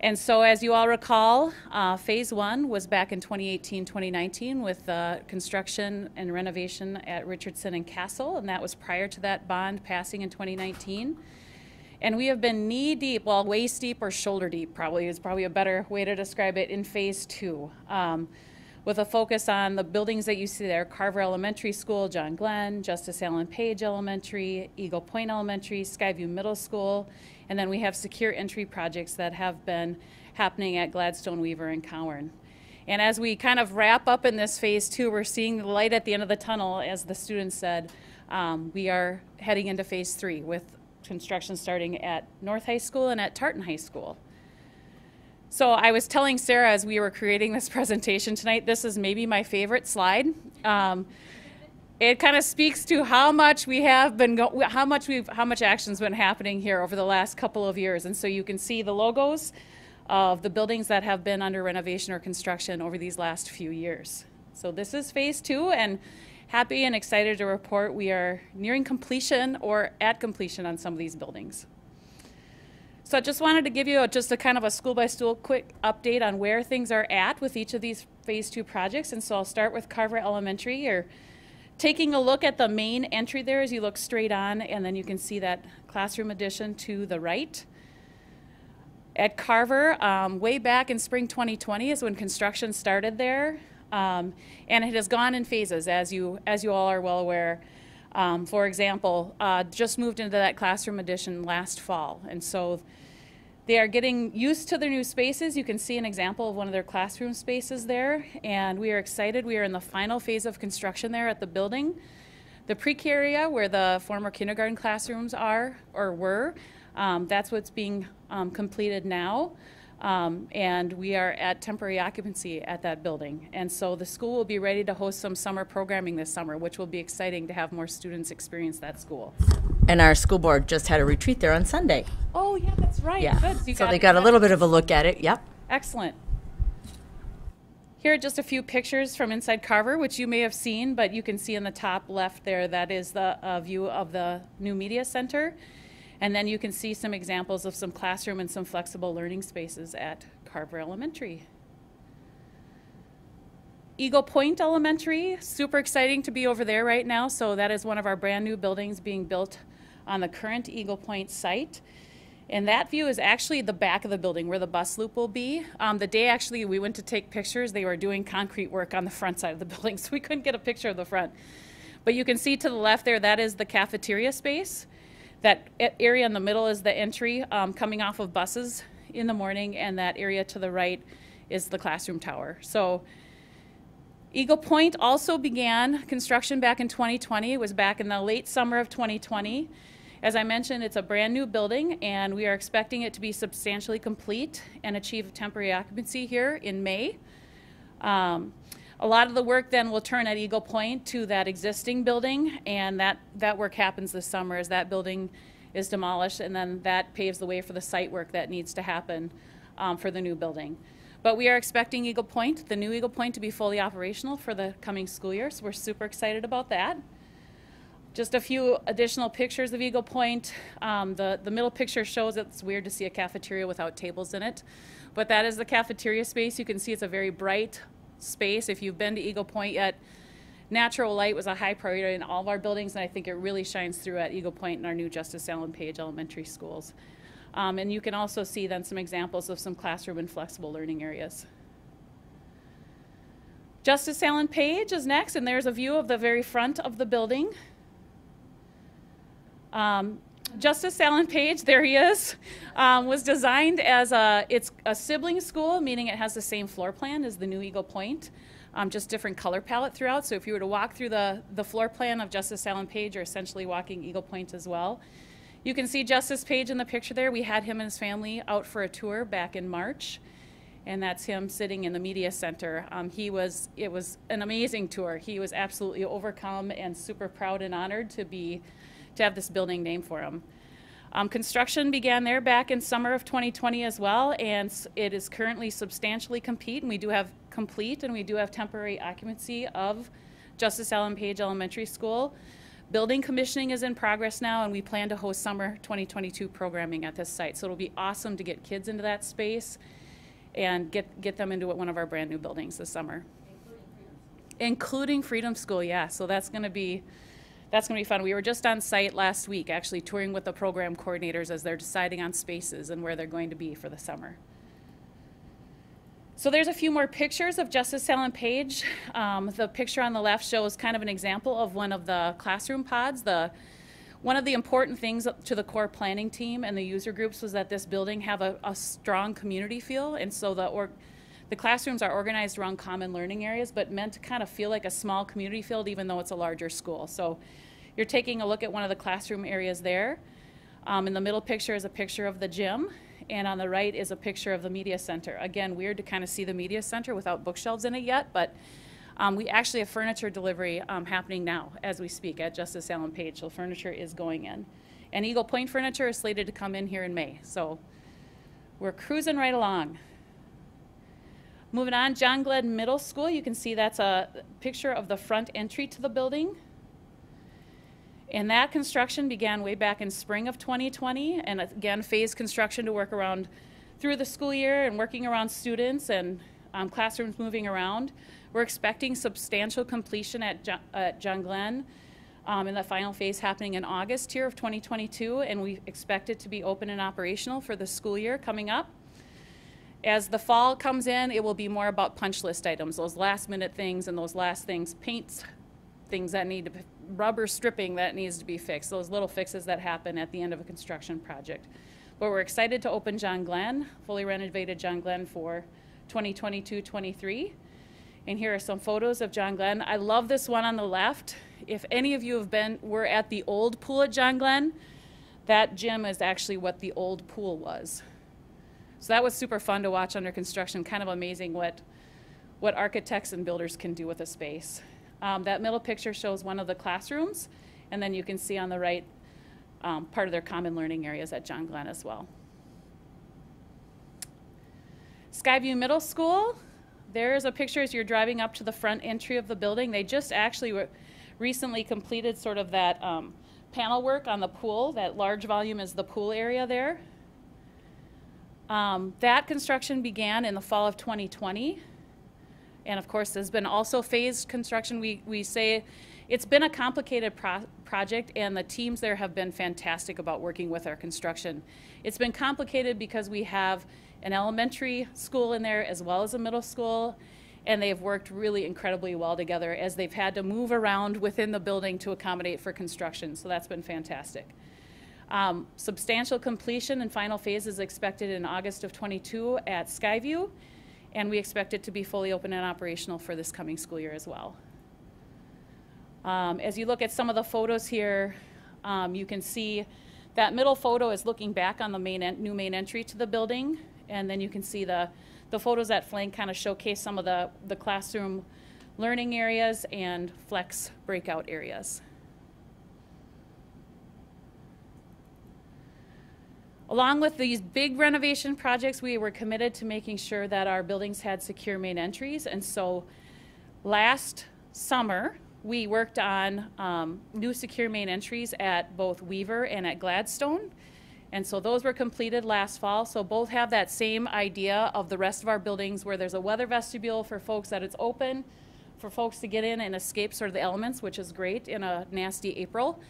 And so, as you all recall, uh, phase one was back in 2018 2019 with uh, construction and renovation at Richardson and Castle, and that was prior to that bond passing in 2019. And we have been knee deep, well, waist deep or shoulder deep, probably is probably a better way to describe it, in phase two. Um, with a focus on the buildings that you see there Carver Elementary School, John Glenn, Justice Alan Page Elementary, Eagle Point Elementary, Skyview Middle School, and then we have secure entry projects that have been happening at Gladstone Weaver and Cowern. And as we kind of wrap up in this phase two, we're seeing the light at the end of the tunnel, as the students said. Um, we are heading into phase three with construction starting at North High School and at Tartan High School. So I was telling Sarah as we were creating this presentation tonight, this is maybe my favorite slide. Um, it kind of speaks to how much we have been, how much we've, how much action's been happening here over the last couple of years. And so you can see the logos of the buildings that have been under renovation or construction over these last few years. So this is phase two, and happy and excited to report we are nearing completion or at completion on some of these buildings. So I just wanted to give you a, just a kind of a school by school quick update on where things are at with each of these phase two projects. And so I'll start with Carver Elementary. You're taking a look at the main entry there as you look straight on, and then you can see that classroom addition to the right. At Carver, um, way back in spring 2020 is when construction started there. Um, and it has gone in phases, as you, as you all are well aware. Um, for example, uh, just moved into that classroom addition last fall. And so they are getting used to their new spaces. You can see an example of one of their classroom spaces there. And we are excited. We are in the final phase of construction there at the building. The pre-K area where the former kindergarten classrooms are or were, um, that's what's being um, completed now. Um, and we are at temporary occupancy at that building. And so the school will be ready to host some summer programming this summer, which will be exciting to have more students experience that school. And our school board just had a retreat there on Sunday. Oh, yeah, that's right. Yeah. Good. So they got a little bit of a look at it. Yep. Excellent. Here are just a few pictures from inside Carver, which you may have seen, but you can see in the top left there, that is the uh, view of the new media center. And then you can see some examples of some classroom and some flexible learning spaces at Carver Elementary. Eagle Point Elementary, super exciting to be over there right now. So that is one of our brand new buildings being built on the current Eagle Point site. And that view is actually the back of the building where the bus loop will be. Um, the day actually we went to take pictures, they were doing concrete work on the front side of the building, so we couldn't get a picture of the front. But you can see to the left there, that is the cafeteria space. That area in the middle is the entry um, coming off of buses in the morning, and that area to the right is the classroom tower. So Eagle Point also began construction back in 2020. It was back in the late summer of 2020. As I mentioned, it's a brand new building, and we are expecting it to be substantially complete and achieve temporary occupancy here in May. Um, a lot of the work then will turn at Eagle Point to that existing building, and that, that work happens this summer as that building is demolished, and then that paves the way for the site work that needs to happen um, for the new building. But we are expecting Eagle Point, the new Eagle Point, to be fully operational for the coming school year, so we're super excited about that. Just a few additional pictures of Eagle Point. Um, the, the middle picture shows it's weird to see a cafeteria without tables in it, but that is the cafeteria space. You can see it's a very bright space. If you've been to Eagle Point yet, natural light was a high priority in all of our buildings, and I think it really shines through at Eagle Point and our new Justice Alan Page Elementary Schools. Um, and you can also see then some examples of some classroom and flexible learning areas. Justice Alan Page is next, and there's a view of the very front of the building. Um, Justice Alan Page, there he is, um, was designed as a, it's a sibling school, meaning it has the same floor plan as the new Eagle Point, um, just different color palette throughout. So if you were to walk through the, the floor plan of Justice Alan Page, you're essentially walking Eagle Point as well. You can see Justice Page in the picture there. We had him and his family out for a tour back in March and that's him sitting in the media center. Um, he was, it was an amazing tour. He was absolutely overcome and super proud and honored to be, to have this building named for him. Um, construction began there back in summer of 2020 as well, and it is currently substantially complete. And we do have complete, and we do have temporary occupancy of Justice Alan Page Elementary School. Building commissioning is in progress now, and we plan to host summer 2022 programming at this site. So it'll be awesome to get kids into that space and get, get them into one of our brand new buildings this summer. Including Freedom School, yeah. So that's going to be that's going to be fun. We were just on site last week, actually touring with the program coordinators as they're deciding on spaces and where they're going to be for the summer. So there's a few more pictures of Justice Alan Page. Um, the picture on the left shows kind of an example of one of the classroom pods. The one of the important things to the core planning team and the user groups was that this building have a, a strong community feel, and so the the classrooms are organized around common learning areas, but meant to kind of feel like a small community field, even though it's a larger school. So you're taking a look at one of the classroom areas there. Um, in the middle picture is a picture of the gym, and on the right is a picture of the media center. Again, weird to kind of see the media center without bookshelves in it yet, but um, we actually have furniture delivery um, happening now as we speak at Justice Alan Page, so furniture is going in. And Eagle Point Furniture is slated to come in here in May, so we're cruising right along. Moving on, John Glenn Middle School, you can see that's a picture of the front entry to the building. And that construction began way back in spring of 2020, and again, phased construction to work around through the school year and working around students and um, classrooms moving around. We're expecting substantial completion at, Jo- at John Glenn um, in the final phase happening in August here of 2022, and we expect it to be open and operational for the school year coming up. As the fall comes in, it will be more about punch list items, those last minute things and those last things, paints, things that need to, be- rubber stripping that needs to be fixed, those little fixes that happen at the end of a construction project. But we're excited to open John Glenn, fully renovated John Glenn for 2022-23. And here are some photos of John Glenn. I love this one on the left. If any of you have been, were at the old pool at John Glenn, that gym is actually what the old pool was. So that was super fun to watch under construction. Kind of amazing what what architects and builders can do with a space. Um, that middle picture shows one of the classrooms, and then you can see on the right um, part of their common learning areas at John Glenn as well. Skyview Middle School, there's a picture as you're driving up to the front entry of the building. They just actually recently completed sort of that um, panel work on the pool. That large volume is the pool area there. Um, that construction began in the fall of 2020. And of course, there's been also phased construction. We, we say it's been a complicated pro- project, and the teams there have been fantastic about working with our construction. It's been complicated because we have an elementary school in there as well as a middle school, and they've worked really incredibly well together as they've had to move around within the building to accommodate for construction. So that's been fantastic. Um, substantial completion and final phase is expected in August of 22 at Skyview, and we expect it to be fully open and operational for this coming school year as well. Um, as you look at some of the photos here, um, you can see that middle photo is looking back on the main new main entry to the building, and then you can see the the photos that flank kind of showcase some of the the classroom learning areas and flex breakout areas. Along with these big renovation projects, we were committed to making sure that our buildings had secure main entries. And so last summer, we worked on um, new secure main entries at both Weaver and at Gladstone. And so those were completed last fall. So both have that same idea of the rest of our buildings where there's a weather vestibule for folks that it's open for folks to get in and escape sort of the elements, which is great in a nasty April.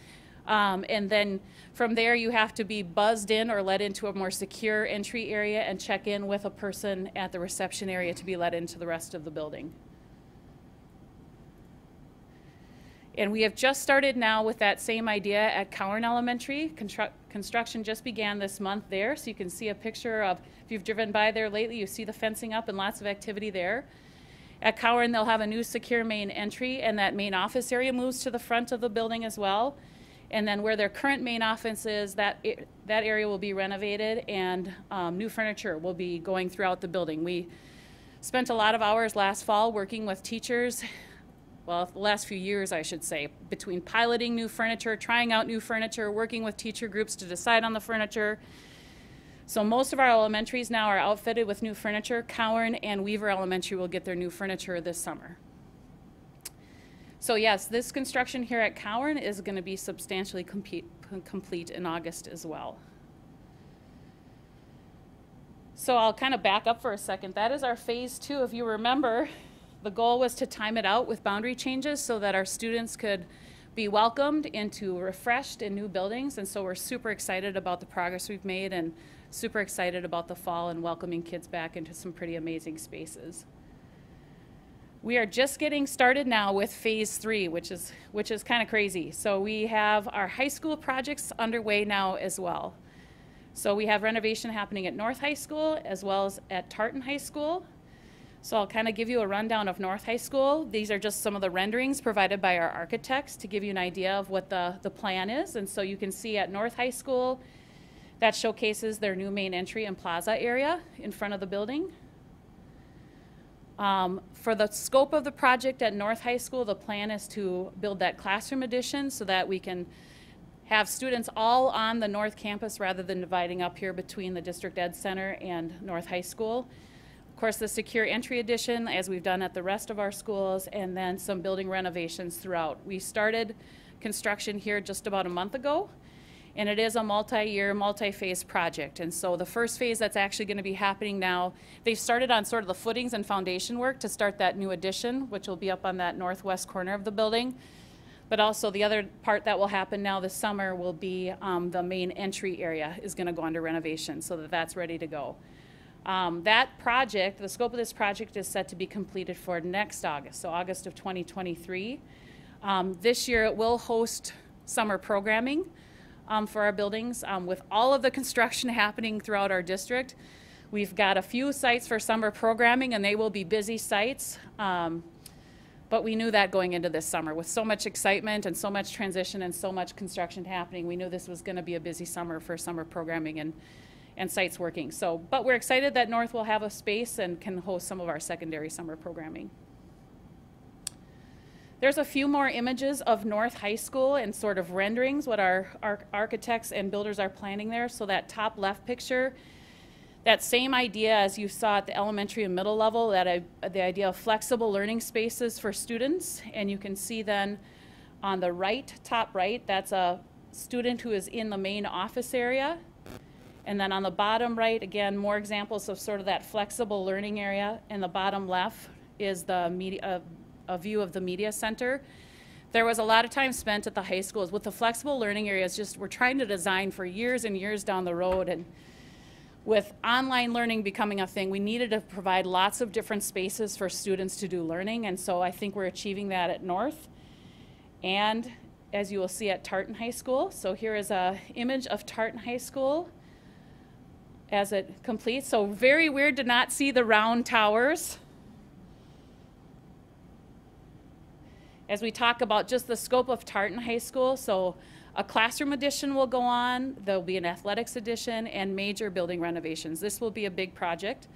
Um, and then from there, you have to be buzzed in or led into a more secure entry area and check in with a person at the reception area to be led into the rest of the building. And we have just started now with that same idea at Cowern Elementary. Constru- construction just began this month there, so you can see a picture of, if you've driven by there lately, you see the fencing up and lots of activity there. At Cowern, they'll have a new secure main entry, and that main office area moves to the front of the building as well. And then where their current main office is, that, that area will be renovated, and um, new furniture will be going throughout the building. We spent a lot of hours last fall working with teachers well, the last few years, I should say, between piloting new furniture, trying out new furniture, working with teacher groups to decide on the furniture. So most of our elementaries now are outfitted with new furniture. Cowern and Weaver Elementary will get their new furniture this summer. So yes, this construction here at Cowern is going to be substantially complete, complete in August as well. So I'll kind of back up for a second. That is our phase two. If you remember, the goal was to time it out with boundary changes so that our students could be welcomed into refreshed and new buildings. And so we're super excited about the progress we've made and super excited about the fall and welcoming kids back into some pretty amazing spaces. We are just getting started now with phase three, which is which is kind of crazy. So we have our high school projects underway now as well. So we have renovation happening at North High School as well as at Tartan High School. So I'll kind of give you a rundown of North High School. These are just some of the renderings provided by our architects to give you an idea of what the, the plan is. And so you can see at North High School, That showcases their new main entry and plaza area in front of the building. Um, for the scope of the project at North High School, the plan is to build that classroom addition so that we can have students all on the North Campus rather than dividing up here between the District Ed Center and North High School. Of course, the secure entry addition, as we've done at the rest of our schools, and then some building renovations throughout. We started construction here just about a month ago, and it is a multi-year, multi-phase project. And so the first phase that's actually going to be happening now, they've started on sort of the footings and foundation work to start that new addition, which will be up on that northwest corner of the building. But also the other part that will happen now this summer will be um, the main entry area is going to go under renovation so that that's ready to go. Um, that project, the scope of this project is set to be completed for next August, so August of 2023. Um, this year it will host summer programming um, for our buildings. Um, with all of the construction happening throughout our district, we've got a few sites for summer programming and they will be busy sites. Um, but we knew that going into this summer with so much excitement and so much transition and so much construction happening. We knew this was going to be a busy summer for summer programming and and sites working. So, but we're excited that North will have a space and can host some of our secondary summer programming. There's a few more images of North High School and sort of renderings, what our, our architects and builders are planning there. So that top left picture, that same idea as you saw at the elementary and middle level, that the idea of flexible learning spaces for students. And you can see then on the right, top right, that's a student who is in the main office area. And then on the bottom right, again, more examples of sort of that flexible learning area. And the bottom left is the media, uh, a view of the media center. There was a lot of time spent at the high schools with the flexible learning areas. Just we're trying to design for years and years down the road, and with online learning becoming a thing, we needed to provide lots of different spaces for students to do learning, and so I think we're achieving that at North. And as you will see at Tartan High School, so here is a image of Tartan High School as it completes. So very weird to not see the round towers. As we talk about just the scope of Tartan High School, so a classroom addition will go on, there'll be an athletics addition, and major building renovations. This will be a big project.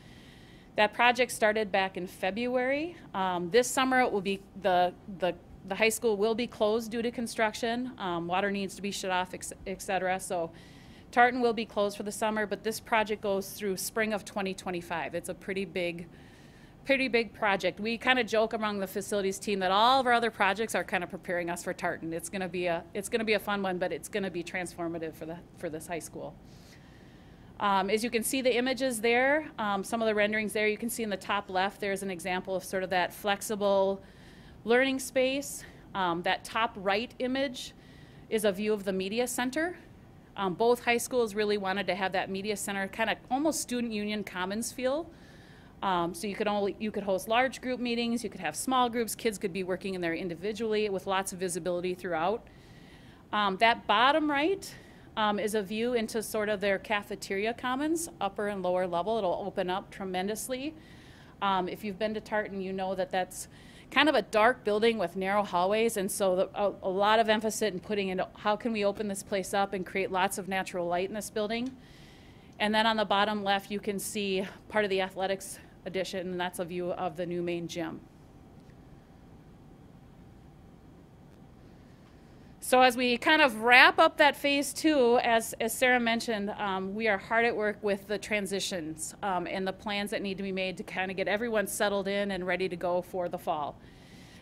That project started back in February. Um, this summer it will be the, the, the high school will be closed due to construction. Um, water needs to be shut off, et cetera. So Tartan will be closed for the summer, but this project goes through spring of 2025. It's a pretty big, pretty big project. We kind of joke among the facilities team that all of our other projects are kind of preparing us for Tartan. It's going to be a, it's going to be a fun one, but it's going to be transformative for the for this high school. Um, as you can see the images there, um, some of the renderings there, you can see in the top left, there's an example of sort of that flexible learning space. Um, that top right image is a view of the media center. Um, both high schools really wanted to have that media center kind of almost student union commons feel. Um, so you could only you could host large group meetings, you could have small groups, kids could be working in there individually with lots of visibility throughout. Um, that bottom right um, is a view into sort of their cafeteria commons, upper and lower level. It'll open up tremendously. Um, if you've been to Tartan, you know that that's kind of a dark building with narrow hallways, and so the, a, a, lot of emphasis in putting in how can we open this place up and create lots of natural light in this building. And then on the bottom left, you can see part of the athletics addition, and that's a view of the new main gym. So as we kind of wrap up that phase two, as, as Sarah mentioned, um, we are hard at work with the transitions um, and the plans that need to be made to kind of get everyone settled in and ready to go for the fall.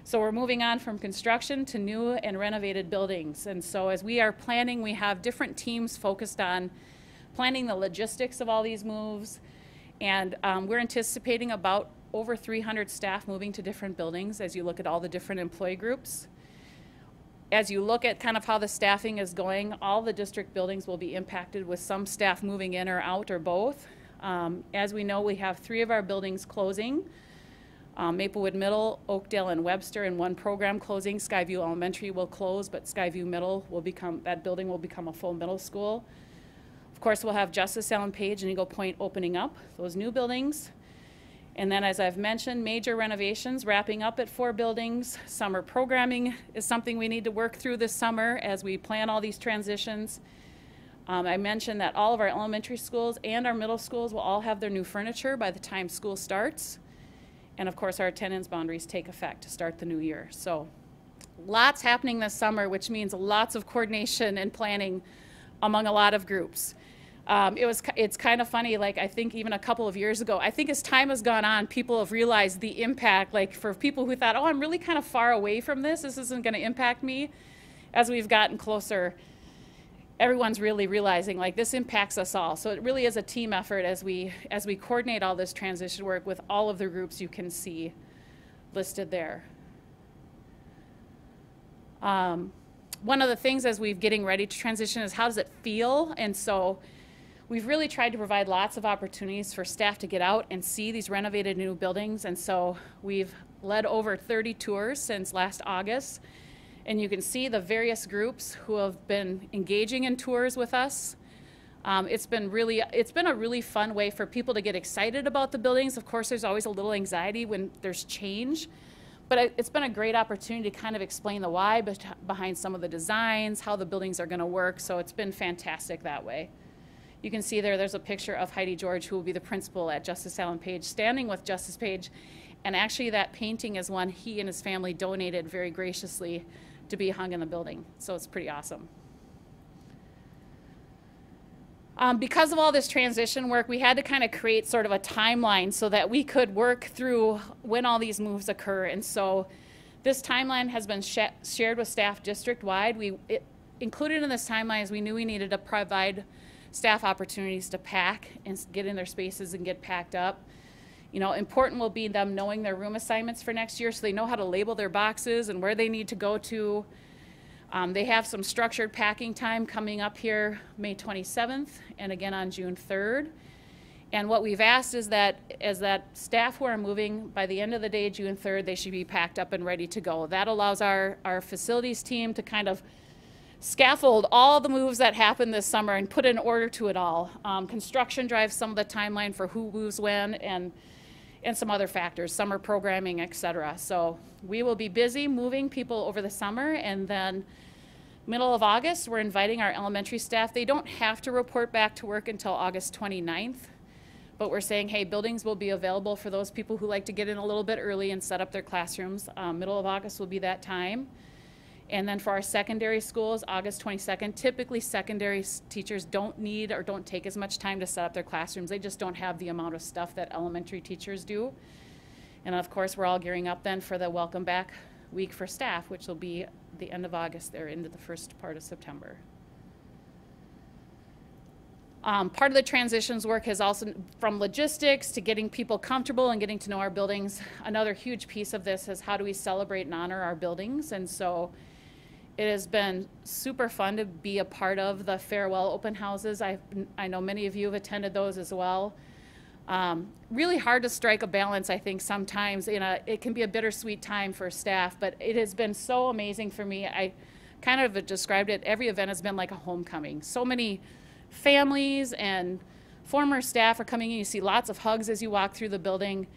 So we're moving on from construction to new and renovated buildings. And so as we are planning, we have different teams focused on planning the logistics of all these moves. And um, we're anticipating about over 300 staff moving to different buildings as you look at all the different employee groups as you look at kind of how the staffing is going, all the district buildings will be impacted with some staff moving in or out or both. Um, as we know, we have three of our buildings closing. Um, Maplewood Middle, Oakdale, and Webster, and one program closing. Skyview Elementary will close, but Skyview Middle will become, that building will become a full middle school. Of course, we'll have Justice Alan Page and Eagle Point opening up, those new buildings. And then, as I've mentioned, major renovations wrapping up at four buildings. Summer programming is something we need to work through this summer as we plan all these transitions. Um, I mentioned that all of our elementary schools and our middle schools will all have their new furniture by the time school starts. And of course, our attendance boundaries take effect to start the new year. So lots happening this summer, which means lots of coordination and planning among a lot of groups. Um, it was, it's kind of funny, like I think even a couple of years ago, I think as time has gone on, people have realized the impact, like for people who thought, oh, I'm really kind of far away from this, this isn't going to impact me. As we've gotten closer, everyone's really realizing like this impacts us all. So it really is a team effort as we, as we coordinate all this transition work with all of the groups you can see listed there. Um, one of the things as we're getting ready to transition is how does it feel? And so we've really tried to provide lots of opportunities for staff to get out and see these renovated new buildings. And so we've led over 30 tours since last August. And you can see the various groups who have been engaging in tours with us. Um, it's been really, it's been a really fun way for people to get excited about the buildings. Of course, there's always a little anxiety when there's change, but it's been a great opportunity to kind of explain the why behind some of the designs, how the buildings are going to work. So it's been fantastic that way. You can see there, there's a picture of Heidi George, who will be the principal at Justice Alan Page, standing with Justice Page. And actually, that painting is one he and his family donated very graciously to be hung in the building. So it's pretty awesome. Um, because of all this transition work, we had to kind of create sort of a timeline so that we could work through when all these moves occur. And so this timeline has been sh shared with staff district wide. We it, included in this timeline is we knew we needed to provide staff opportunities to pack and get in their spaces and get packed up. You know, important will be them knowing their room assignments for next year so they know how to label their boxes and where they need to go to. Um, they have some structured packing time coming up here May 27th and again on June 3rd. And what we've asked is that as that staff who are moving by the end of the day, June 3rd, they should be packed up and ready to go. That allows our, our facilities team to kind of scaffold all the moves that happened this summer and put an order to it all. Um, construction drives some of the timeline for who moves when and and some other factors, summer programming, et cetera. So we will be busy moving people over the summer and then middle of August, we're inviting our elementary staff. They don't have to report back to work until August 29th, but we're saying, hey, buildings will be available for those people who like to get in a little bit early and set up their classrooms. Um, middle of August will be that time. And then for our secondary schools, August 22nd, typically secondary teachers don't need or don't take as much time to set up their classrooms. They just don't have the amount of stuff that elementary teachers do. And of course, we're all gearing up then for the welcome back week for staff, which will be the end of August there into the first part of September. Um, part of the transitions work has also, from logistics to getting people comfortable and getting to know our buildings, another huge piece of this is how do we celebrate and honor our buildings. And so it has been super fun to be a part of the farewell open houses. I, I know many of you have attended those as well. Um, really hard to strike a balance, I think, sometimes. In a, it can be a bittersweet time for staff, but it has been so amazing for me. I kind of described it, every event has been like a homecoming. So many families and former staff are coming in. You see lots of hugs as you walk through the building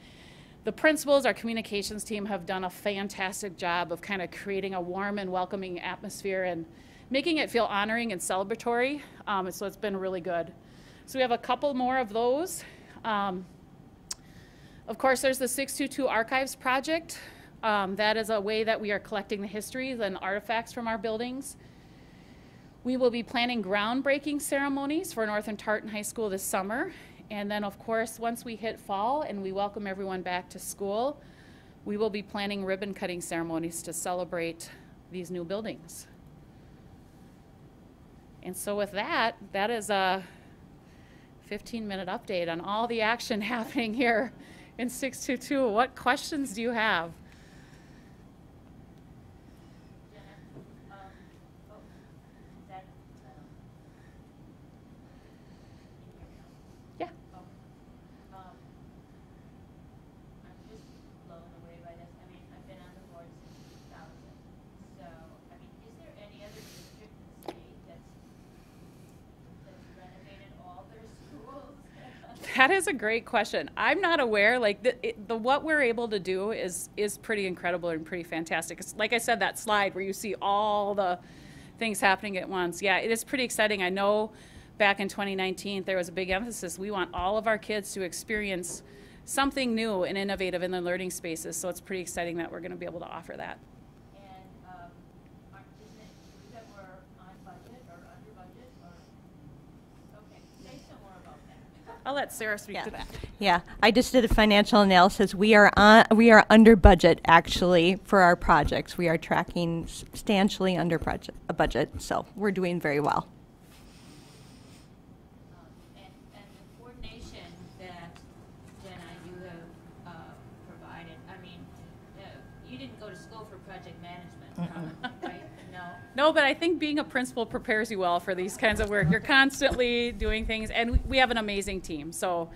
the principals, our communications team have done a fantastic job of kind of creating a warm and welcoming atmosphere and making it feel honoring and celebratory. Um, so it's been really good. So we have a couple more of those. Um, of course, there's the 622 Archives Project. Um, that is a way that we are collecting the histories and artifacts from our buildings. We will be planning groundbreaking ceremonies for Northern Tartan High School this summer, and then, of course, once we hit fall and we welcome everyone back to school, we will be planning ribbon cutting ceremonies to celebrate these new buildings. And so with that, that is a 15 minute update on all the action happening here in 622. What questions do you have? That is a great question. I'm not aware. Like the, it, the what we're able to do is is pretty incredible and pretty fantastic. It's, like I said, that slide where you see all the things happening at once. Yeah, it is pretty exciting. I know back in 2019, there was a big emphasis. We want all of our kids to experience something new and innovative in their learning spaces. So it's pretty exciting that we're going to be able to offer that. And, um, aren't, isn't it true that we're on budget or under budget or? Okay, say some more about that. I'll let Sarah speak to that. Yeah, I just did a financial analysis. We are on, we are under budget actually for our projects. We are tracking substantially under budget, a budget, so we're doing very well. And, the coordination that Jen and No? But I think being a principal prepares you well for these kinds of work. You're constantly doing things, and we- we have an amazing team. So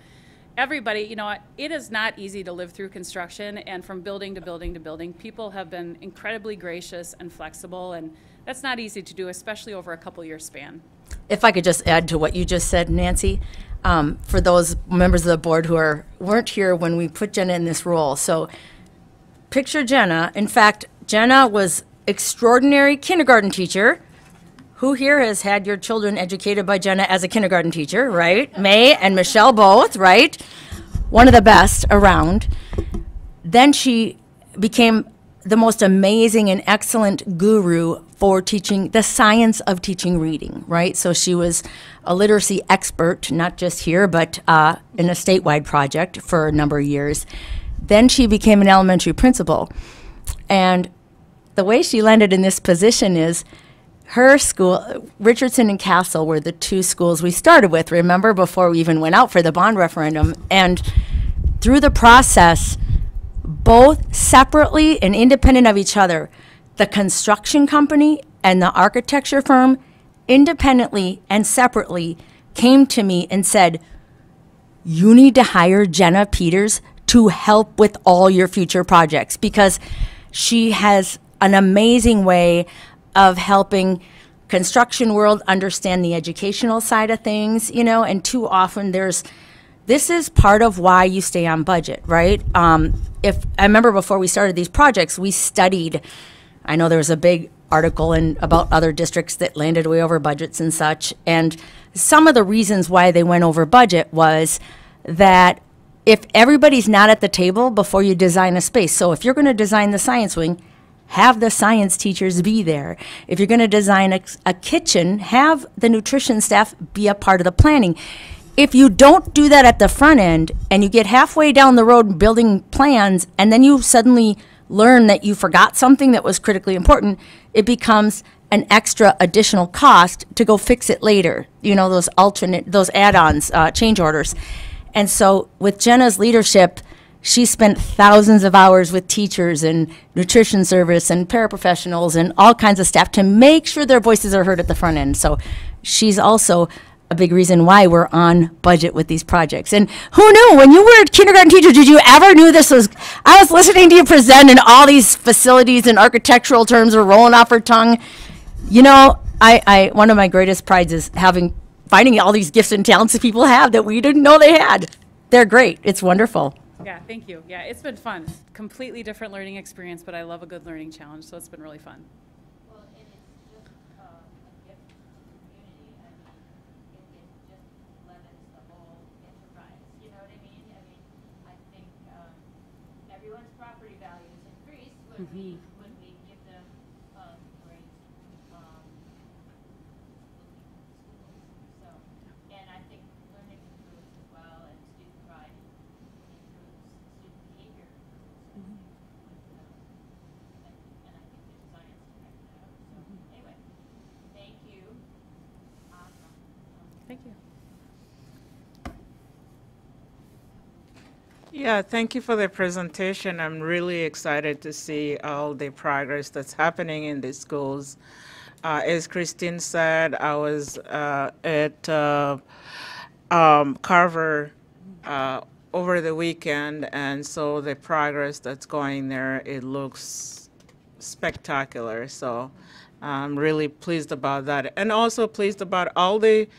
everybody, you know, it is not easy to live through construction, and from building to building to building, people have been incredibly gracious and flexible, and that's not easy to do, especially over a couple year span. If I could just add to what you just said, Nancy, um, for those members of the board who are, weren't here when we put Jenna in this role. So picture Jenna. In fact, Jenna was extraordinary kindergarten teacher. Who here has had your children educated by Jenna as a kindergarten teacher, right? May and Michelle both, right? One of the best around. Then she became the most amazing and excellent guru for teaching the science of teaching reading, right? So she was a literacy expert, not just here, but uh, in a statewide project for a number of years. Then she became an elementary principal. And the way she landed in this position is her school, Richardson and Castle, were the two schools we started with, remember, before we even went out for the bond referendum. And through the process, both separately and independent of each other, the construction company and the architecture firm independently and separately came to me and said, You need to hire Jenna Peters to help with all your future projects because she has an amazing way of helping construction world understand the educational side of things, you know, and too often there's this is part of why you stay on budget, right? Um, if I remember before we started these projects, we studied. I know there was a big article in about other districts that landed way over budgets and such, and some of the reasons why they went over budget was that if everybody's not at the table before you design a space, so if you're going to design the science wing, have the science teachers be there. If you're going to design a, a kitchen, have the nutrition staff be a part of the planning if you don't do that at the front end and you get halfway down the road building plans and then you suddenly learn that you forgot something that was critically important, it becomes an extra additional cost to go fix it later. You know, those alternate, those add ons, uh, change orders. And so with Jenna's leadership, she spent thousands of hours with teachers and nutrition service and paraprofessionals and all kinds of staff to make sure their voices are heard at the front end. So she's also a big reason why we're on budget with these projects. And who knew when you were a kindergarten teacher, did you ever knew this was? I was listening to you present, and all these facilities and architectural terms were rolling off her tongue. You know, I, I one of my greatest prides is having finding all these gifts and talents that people have that we didn't know they had. They're great. It's wonderful. Yeah, thank you. Yeah, it's been fun. Completely different learning experience, but I love a good learning challenge, so it's been really fun. Well, and it's just, uh, a gift to the community, I mean, it, it just levens the whole enterprise, you know what I mean? I mean, I think, um, everyone's property values increase when we, when we give them, um, great, um, so, and I think learning improves as well, and student pride improves, student behavior improves. with, um, and, and I think there's science to back that up, so, anyway, thank you. Awesome. Thank you. Yeah, thank you for the presentation. I'm really excited to see all the progress that's happening in the schools. Uh, as Christine said, I was uh, at uh, um, Carver uh, over the weekend, and so the progress that's going there, it looks spectacular. So I'm really pleased about that, and also pleased about all the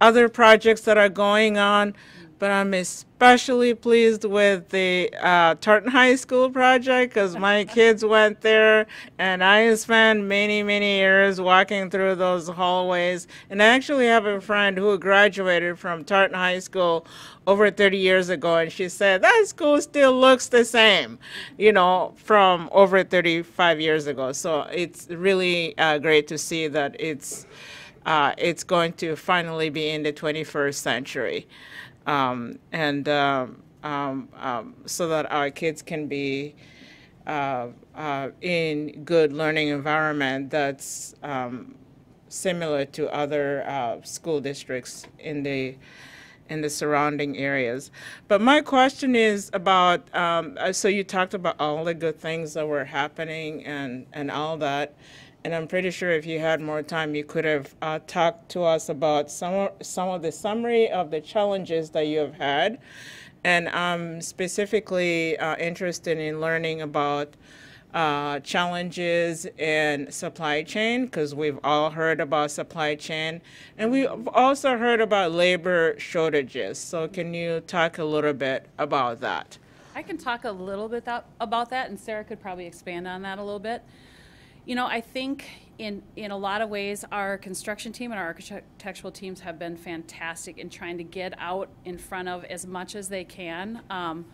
other projects that are going on but I'm especially pleased with the uh, Tartan High School project because my kids went there and I spent many, many years walking through those hallways. And I actually have a friend who graduated from Tartan High School over 30 years ago, and she said that school still looks the same, you know, from over 35 years ago. So it's really uh, great to see that it's uh, it's going to finally be in the 21st century, um, and um, um, um, so that our kids can be uh, uh, in good learning environment that's um, similar to other uh, school districts in the in the surrounding areas. But my question is about, um, uh, so you talked about all the good things that were happening and, and all that. And I'm pretty sure if you had more time, you could have uh, talked to us about some, some of the summary of the challenges that you have had. And I'm specifically uh, interested in learning about uh, challenges in supply chain because we've all heard about supply chain and we've also heard about labor shortages. So, can you talk a little bit about that? I can talk a little bit about that, and Sarah could probably expand on that a little bit. You know, I think in in a lot of ways, our construction team and our architectural teams have been fantastic in trying to get out in front of as much as they can. Um,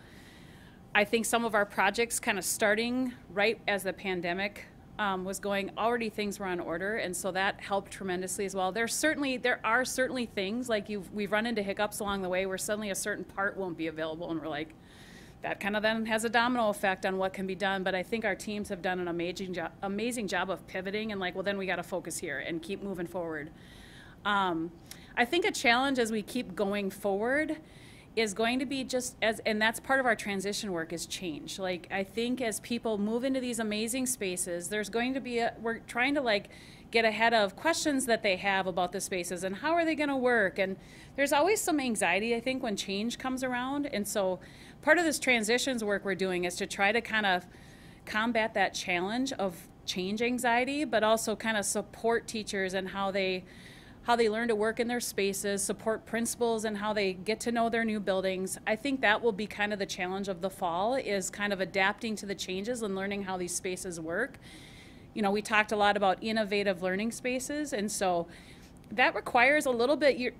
I think some of our projects kind of starting right as the pandemic um, was going, already things were on order, and so that helped tremendously as well. There's certainly there are certainly things like you've we've run into hiccups along the way where suddenly a certain part won't be available, and we're like, that kind of then has a domino effect on what can be done. But I think our teams have done an amazing job, amazing job of pivoting and like, well, then we got to focus here and keep moving forward. Um, I think a challenge as we keep going forward is going to be just as and that's part of our transition work is change like i think as people move into these amazing spaces there's going to be a we're trying to like get ahead of questions that they have about the spaces and how are they going to work and there's always some anxiety i think when change comes around and so part of this transitions work we're doing is to try to kind of combat that challenge of change anxiety but also kind of support teachers and how they how they learn to work in their spaces, support principals and how they get to know their new buildings. I think that will be kind of the challenge of the fall is kind of adapting to the changes and learning how these spaces work. You know, we talked a lot about innovative learning spaces and so that requires a little bit you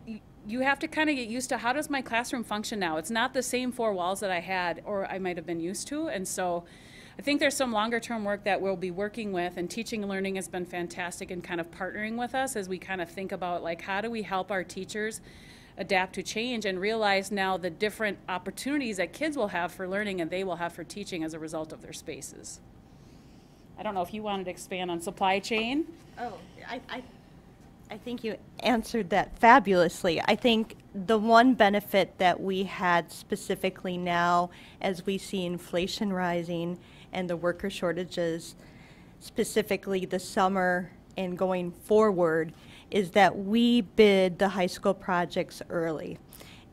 you have to kind of get used to how does my classroom function now? It's not the same four walls that I had or I might have been used to and so I think there's some longer term work that we'll be working with, and teaching and learning has been fantastic in kind of partnering with us as we kind of think about like how do we help our teachers adapt to change and realize now the different opportunities that kids will have for learning and they will have for teaching as a result of their spaces. I don't know if you wanted to expand on supply chain. Oh, I, I, I think you answered that fabulously. I think the one benefit that we had specifically now as we see inflation rising and the worker shortages, specifically the summer and going forward, is that we bid the high school projects early.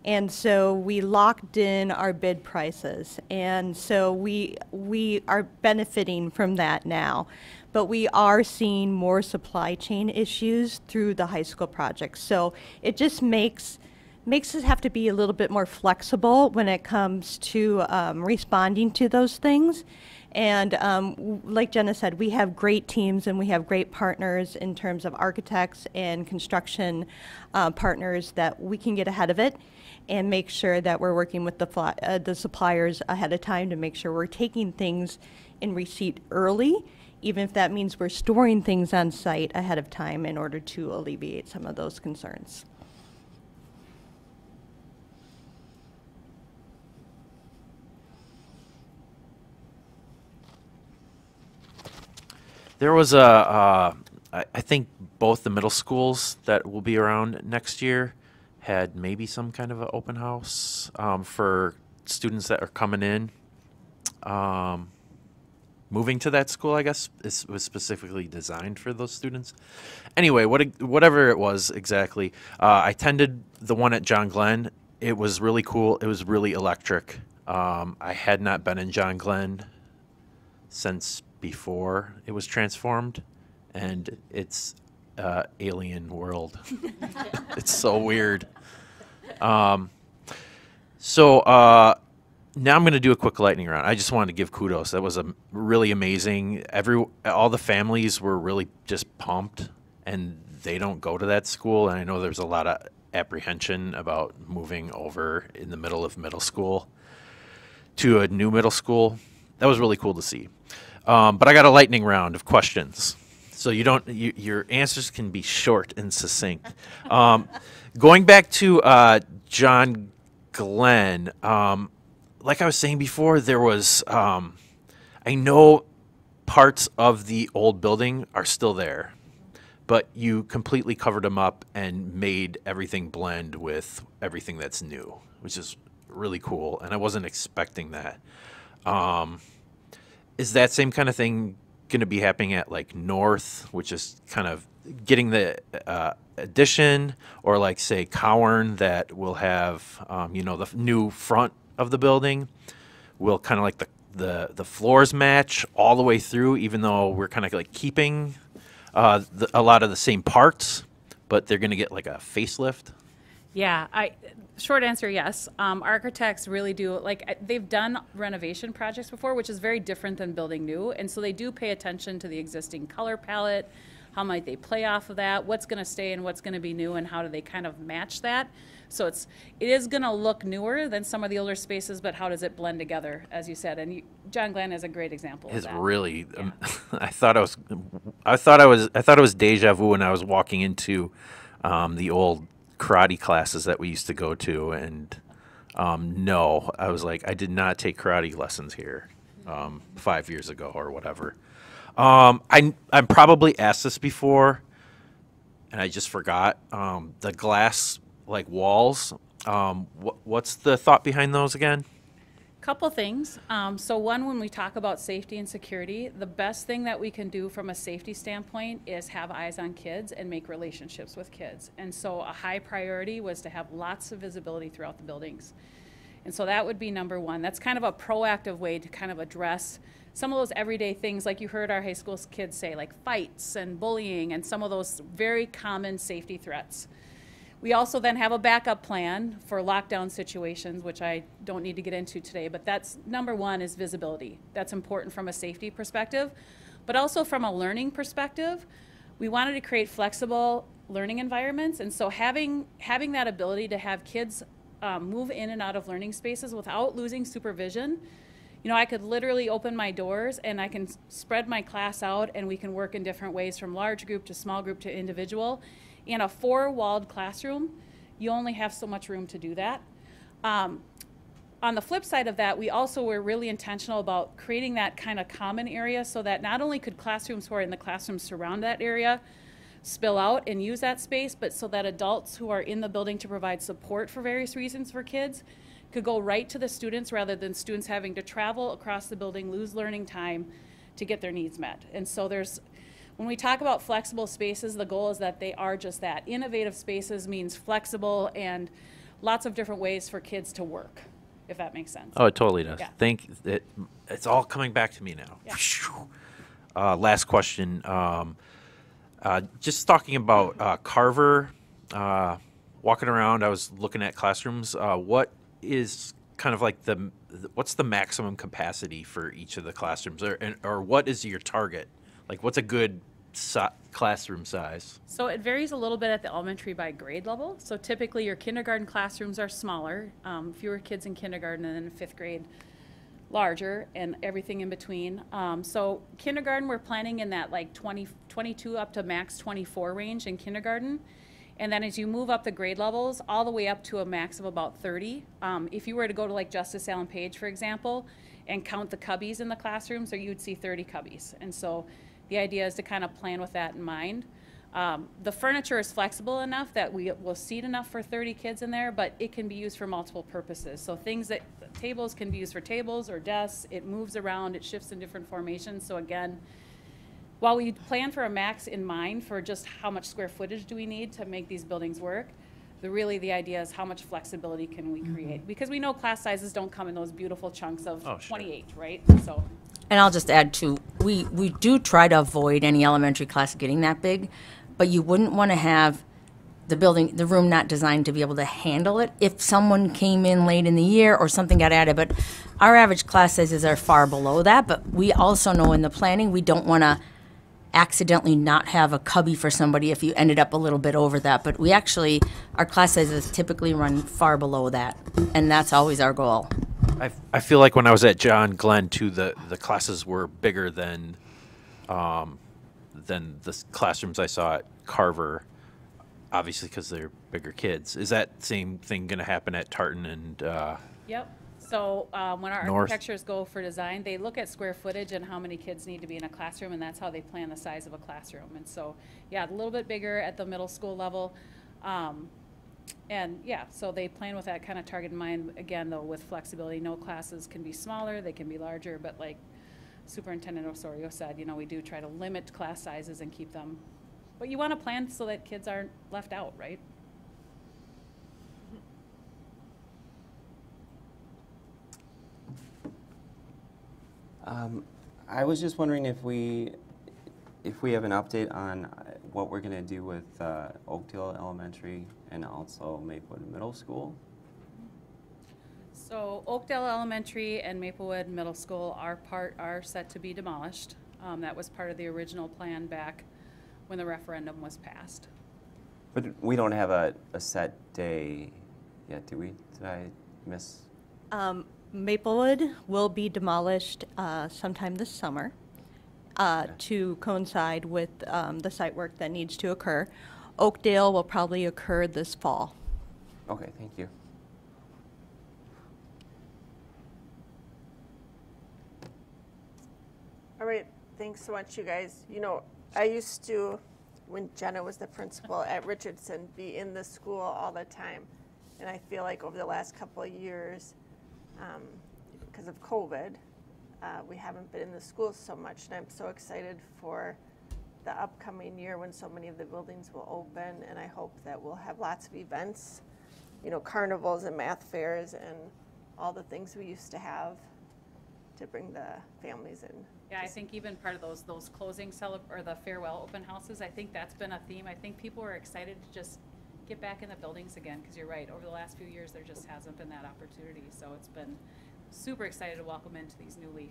And so we locked in our bid prices. And so we, we are benefiting from that now. But we are seeing more supply chain issues through the high school projects. So it just makes makes us have to be a little bit more flexible when it comes to um, responding to those things. And um, like Jenna said, we have great teams and we have great partners in terms of architects and construction uh, partners that we can get ahead of it and make sure that we're working with the, uh, the suppliers ahead of time to make sure we're taking things in receipt early, even if that means we're storing things on site ahead of time in order to alleviate some of those concerns. There was a, uh, I, think both the middle schools that will be around next year had maybe some kind of an open house um, for students that are coming in. Um, moving to that school, I guess, was specifically designed for those students. Anyway, what whatever it was exactly, uh, I attended the one at John Glenn. It was really cool. It was really electric. Um, I had not been in John Glenn since before it was transformed, and it's uh, alien world. it's so weird. Um, So uh, now I'm going to do a quick lightning round. I just wanted to give kudos. That was a really amazing. Every all the families were really just pumped, and they don't go to that school. And I know there's a lot of apprehension about moving over in the middle of middle school to a new middle school. That was really cool to see. Um, but I got a lightning round of questions, so you don't you, your answers can be short and succinct. Um, going back to uh, John Glenn, um, like I was saying before, there was um, I know parts of the old building are still there, but you completely covered them up and made everything blend with everything that's new, which is really cool. And I wasn't expecting that. Um, is that same kind of thing going to be happening at like North, which is kind of getting the uh, addition, or like say Cowern that will have um, you know the new front of the building will kind of like the the the floors match all the way through, even though we're kind of like keeping uh, the, a lot of the same parts, but they're going to get like a facelift. Yeah, I, short answer, yes. Um, architects really do, like, they've done renovation projects before, which is very different than building new. And so they do pay attention to the existing color palette, how might they play off of that, what's gonna stay and what's gonna be new, and how do they kind of match that. So it's, it is gonna look newer than some of the older spaces, but how does it blend together, as you said? And you, John Glenn is a great example of Is really, um, I thought I was, I thought I was, I thought it was deja vu when I was walking into um, the old karate classes that we used to go to, and um, no, I was like, I did not take karate lessons here um, five years ago or whatever. Um, I I'm probably asked this before, and I just forgot. Um, the glass like walls. Um, what what's the thought behind those again? Couple things. Um, so one, when we talk about safety and security, the best thing that we can do from a safety standpoint is have eyes on kids and make relationships with kids. And so a high priority was to have lots of visibility throughout the buildings. And so that would be number one. That's kind of a proactive way to kind of address some of those everyday things, like you heard our high school kids say, like fights and bullying and some of those very common safety threats. We also then have a backup plan for lockdown situations, which I don't need to get into today, but that's number one is visibility. That's important from a safety perspective, but also from a learning perspective. We wanted to create flexible learning environments, and so having having that ability to have kids um, move in and out of learning spaces without losing supervision. You know, I could literally open my doors and I can spread my class out, and we can work in different ways from large group to small group to individual. In a four walled classroom, you only have so much room to do that. Um, on the flip side of that, we also were really intentional about creating that kind of common area so that not only could classrooms who are in the classrooms surround that area spill out and use that space, but so that adults who are in the building to provide support for various reasons for kids could go right to the students rather than students having to travel across the building, lose learning time to get their needs met. And so there's when we talk about flexible spaces, the goal is that they are just that. Innovative spaces means flexible and lots of different ways for kids to work, if that makes sense. Oh, it totally does. Yeah. Thank it. It's all coming back to me now. Phew. Uh, last question. Um, uh, just talking about uh, Carver, uh, walking around, I was looking at classrooms. Uh, what is kind of like the what's the maximum capacity for each of the classrooms, or and, or what is your target? Like, what's a good classroom size? So it varies a little bit at the elementary by grade level. So typically your kindergarten classrooms are smaller, um, fewer kids in kindergarten, and then fifth grade, larger, and everything in between. Um, so kindergarten, we're planning in that like 20, 22 up to max 24 range in kindergarten. And then as you move up the grade levels, all the way up to a max of about 30. Um, if you were to go to like Justice Alan Page, for example, and count the cubbies in the classrooms, or you'd see 30 cubbies. And so the idea is to kind of plan with that in mind. Um, the furniture is flexible enough that we will seat enough for 30 kids in there, but it can be used for multiple purposes. So things that tables can be used for tables or desks. It moves around, it shifts in different formations. So again, while we plan for a max in mind for just how much square footage do we need to make these buildings work, the really the idea is how much flexibility can we create? Because we know class sizes don't come in those beautiful chunks of Oh, sure. 28, right? So And I'll just add too, we, we do try to avoid any elementary class getting that big, but you wouldn't want to have the building, the room not designed to be able to handle it if someone came in late in the year or something got added. But our average class sizes are far below that. But we also know in the planning, we don't want to accidentally not have a cubby for somebody if you ended up a little bit over that. But we actually, our class sizes typically run far below that. And that's always our goal. I, I feel like when I was at John Glenn too, the, the classes were bigger than um, than the classrooms I saw at Carver. Obviously, because they're bigger kids. Is that same thing going to happen at Tartan and? Uh, Yep. So um, when our North. architectures go for design, they look at square footage and how many kids need to be in a classroom, and that's how they plan the size of a classroom. And so, yeah, a little bit bigger at the middle school level. Um, and yeah, so they plan with that kind of target in mind. Again, though, with flexibility, no classes can be smaller, they can be larger, but like Superintendent Osorio said, you know, we do try to limit class sizes and keep them. But you want to plan so that kids aren't left out, right? Um, I was just wondering if we, if we have an update on what we're gonna do with uh, Oakdale Elementary and also Maplewood Middle School. So Oakdale Elementary and Maplewood Middle School are part, are set to be demolished. Um, that was part of the original plan back when the referendum was passed. But we don't have a, a set day yet, do we? Did I miss? Um, Maplewood will be demolished uh, sometime this summer uh, to coincide with um, the site work that needs to occur. Oakdale will probably occur this fall. Okay, thank you. All right, thanks so much, you guys. You know, I used to, when Jenna was the principal at Richardson, be in the school all the time. And I feel like over the last couple of years, um, because of COVID, uh, we haven't been in the schools so much. And I'm so excited for the upcoming year when so many of the buildings will open. And I hope that we'll have lots of events, you know, carnivals and math fairs and all the things we used to have to bring the families in. Yeah, I think even part of those, those closing celeb, or the farewell open houses, I think that's been a theme. I think people are excited to just get back in the buildings again, because you're right, over the last few years, there just hasn't been that opportunity. So it's been super excited to welcome into these newly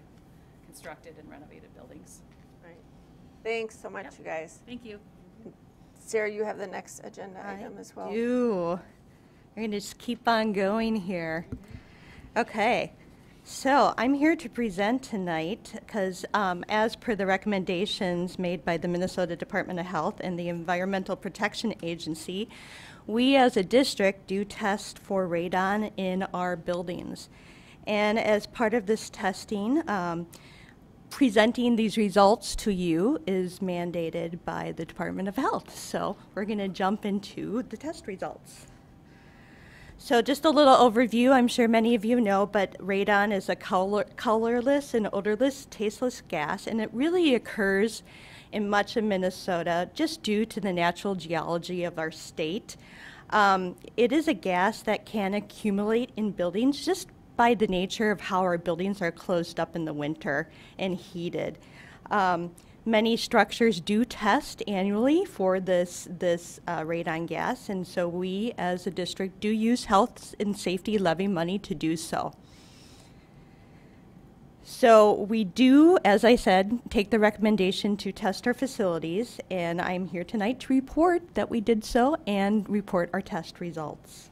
constructed and renovated buildings. Right. Thanks so much, you guys. Thank you. Sarah, you have the next agenda item as well. You. We're going to just keep on going here. Okay. So I'm here to present tonight because, um, as per the recommendations made by the Minnesota Department of Health and the Environmental Protection Agency, we as a district do test for radon in our buildings. And as part of this testing, um, presenting these results to you is mandated by the Department of Health. So we're going to jump into the test results. So just a little overview, I'm sure many of you know, but radon is a color, colorless and odorless, tasteless gas, and it really occurs in much of Minnesota just due to the natural geology of our state. Um, it is a gas that can accumulate in buildings just by the nature of how our buildings are closed up in the winter and heated. Um, many structures do test annually for this this uh, radon gas, and so we, as a district, do use health and safety levy money to do so. So we do, as I said, take the recommendation to test our facilities, and I'm here tonight to report that we did so and report our test results.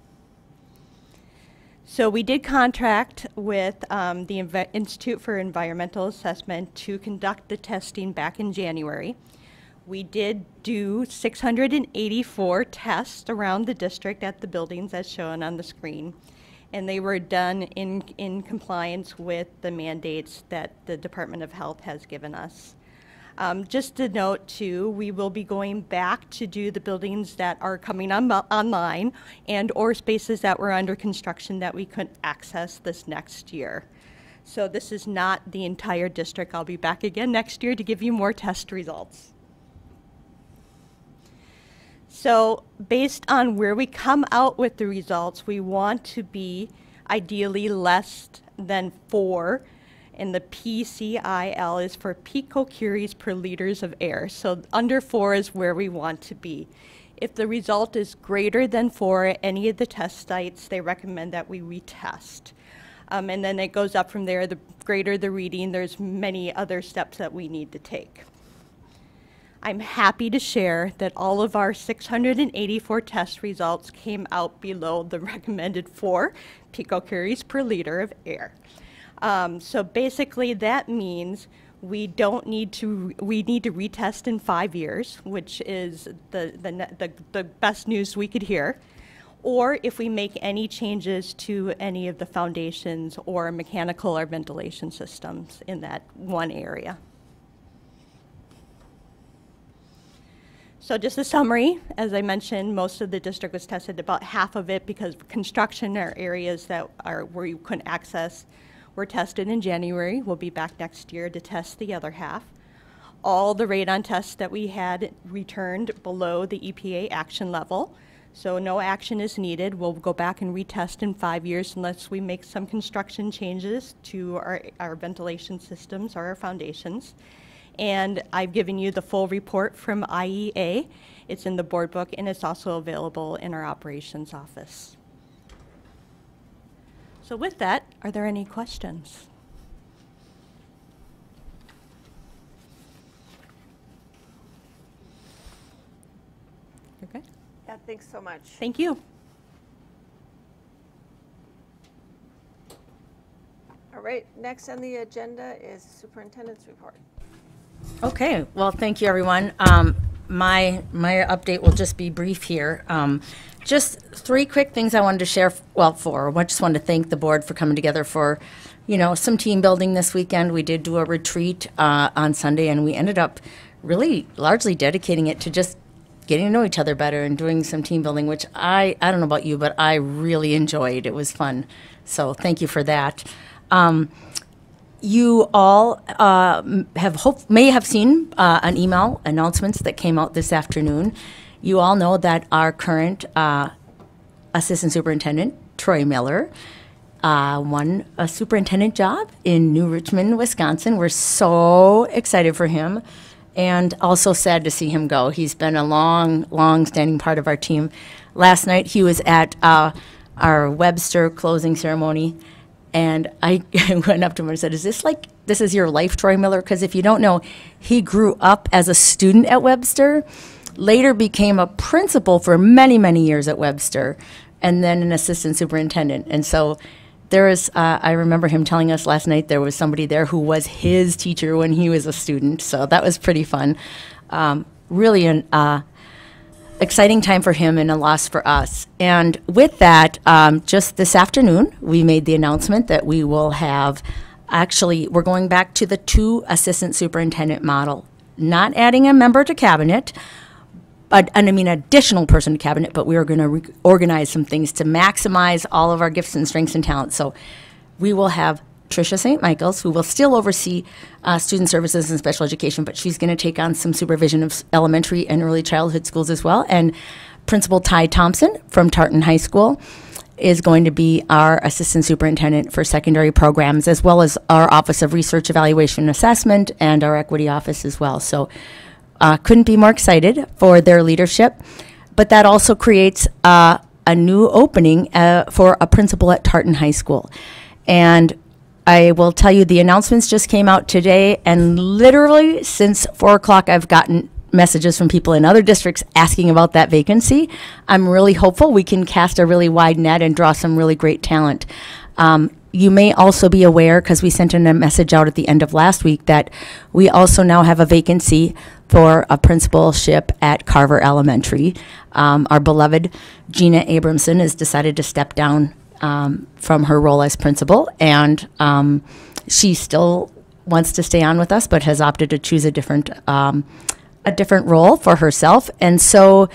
So we did contract with um, the Inve- Institute for Environmental Assessment to conduct the testing back in January. We did do 684 tests around the district at the buildings as shown on the screen. And they were done in, in compliance with the mandates that the Department of Health has given us. Um, just to note too, we will be going back to do the buildings that are coming on, online and or spaces that were under construction that we couldn't access this next year. So this is not the entire district. I'll be back again next year to give you more test results. So based on where we come out with the results, we want to be ideally less than four and the PCIL is for picocuries per liters of air. So under four is where we want to be. If the result is greater than four at any of the test sites, they recommend that we retest. Um, and then it goes up from there. The greater the reading, there's many other steps that we need to take. I'm happy to share that all of our 684 test results came out below the recommended four picocuries per liter of air. Um, so basically, that means we don't need to we need to retest in five years, which is the the the, the best news we could hear. Or if we make any changes to any of the foundations or mechanical or ventilation systems in that one area. So just a summary, as I mentioned, most of the district was tested, about half of it because construction or areas that are where you couldn't access were tested in January. We'll be back next year to test the other half. All the radon tests that we had returned below the EPA action level. So no action is needed. We'll go back and retest in five years unless we make some construction changes to our, our ventilation systems or our foundations. And I've given you the full report from IEA. It's in the board book and it's also available in our operations office. So with that, are there any questions? Okay. Yeah, thanks so much. Thank you. All right, next on the agenda is superintendent's report. Okay, well, thank you, everyone. Um, my, my update will just be brief here. Um, just three quick things I wanted to share, well, four. I just wanted to thank the board for coming together for, you know, some team building this weekend. We did do a retreat uh, on Sunday, and we ended up really largely dedicating it to just getting to know each other better and doing some team building, which I, I don't know about you, but I really enjoyed. It was fun. So thank you for that. Um, you all uh, have hope may have seen uh, an email announcements that came out this afternoon. You all know that our current uh, assistant superintendent Troy Miller uh, won a superintendent job in New Richmond, Wisconsin. We're so excited for him, and also sad to see him go. He's been a long, long-standing part of our team. Last night he was at uh, our Webster closing ceremony. And I went up to him and said, Is this like, this is your life, Troy Miller? Because if you don't know, he grew up as a student at Webster, later became a principal for many, many years at Webster, and then an assistant superintendent. And so there is, uh, I remember him telling us last night there was somebody there who was his teacher when he was a student. So that was pretty fun. Um, really an, uh, exciting time for him and a loss for us. And with that, um, just this afternoon, we made the announcement that we will have actually, we're going back to the two assistant superintendent model, not adding a member to cabinet. But, and I mean additional person to cabinet, but we are going to organize some things to maximize all of our gifts and strengths and talents. So we will have Tricia St. Michael's, who will still oversee uh, student services and special education, but she's going to take on some supervision of elementary and early childhood schools as well. And Principal Ty Thompson from Tartan High School is going to be our assistant superintendent for secondary programs, as well as our Office of Research Evaluation and Assessment and our equity office as well. So uh, couldn't be more excited for their leadership. But that also creates uh, a new opening uh, for a principal at Tartan High School. And I will tell you, the announcements just came out today, and literally since four o'clock, I've gotten messages from people in other districts asking about that vacancy. I'm really hopeful we can cast a really wide net and draw some really great talent. Um, you may also be aware, because we sent in a message out at the end of last week, that we also now have a vacancy for a principalship at Carver Elementary. Um, our beloved Gina Abramson has decided to step down um, from her role as principal, and um, she still wants to stay on with us, but has opted to choose a different um, a different role for herself. And so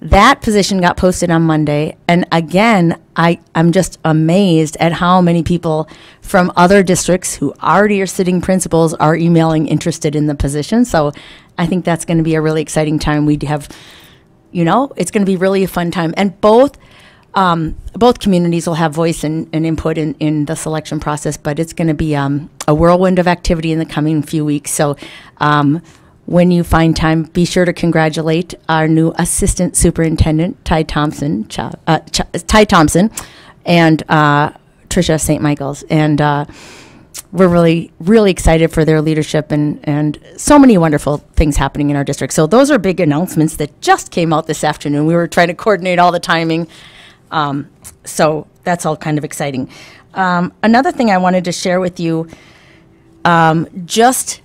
that position got posted on Monday. And again, I, I'm just amazed at how many people from other districts who already are sitting principals are emailing interested in the position. So I think that's going to be a really exciting time. We have, you know, it's going to be really a fun time. And both um, both communities will have voice and, and input in, in the selection process, but it's going to be um, a whirlwind of activity in the coming few weeks. So um, when you find time, be sure to congratulate our new assistant superintendent, Ty Thompson, Cha- uh, Cha- Ty Thompson, and uh, Tricia St. Michael's. And uh, we're really, really excited for their leadership and, and so many wonderful things happening in our district. So those are big announcements that just came out this afternoon. We were trying to coordinate all the timing. Um, so that's all kind of exciting. Um, another thing I wanted to share with you, um, just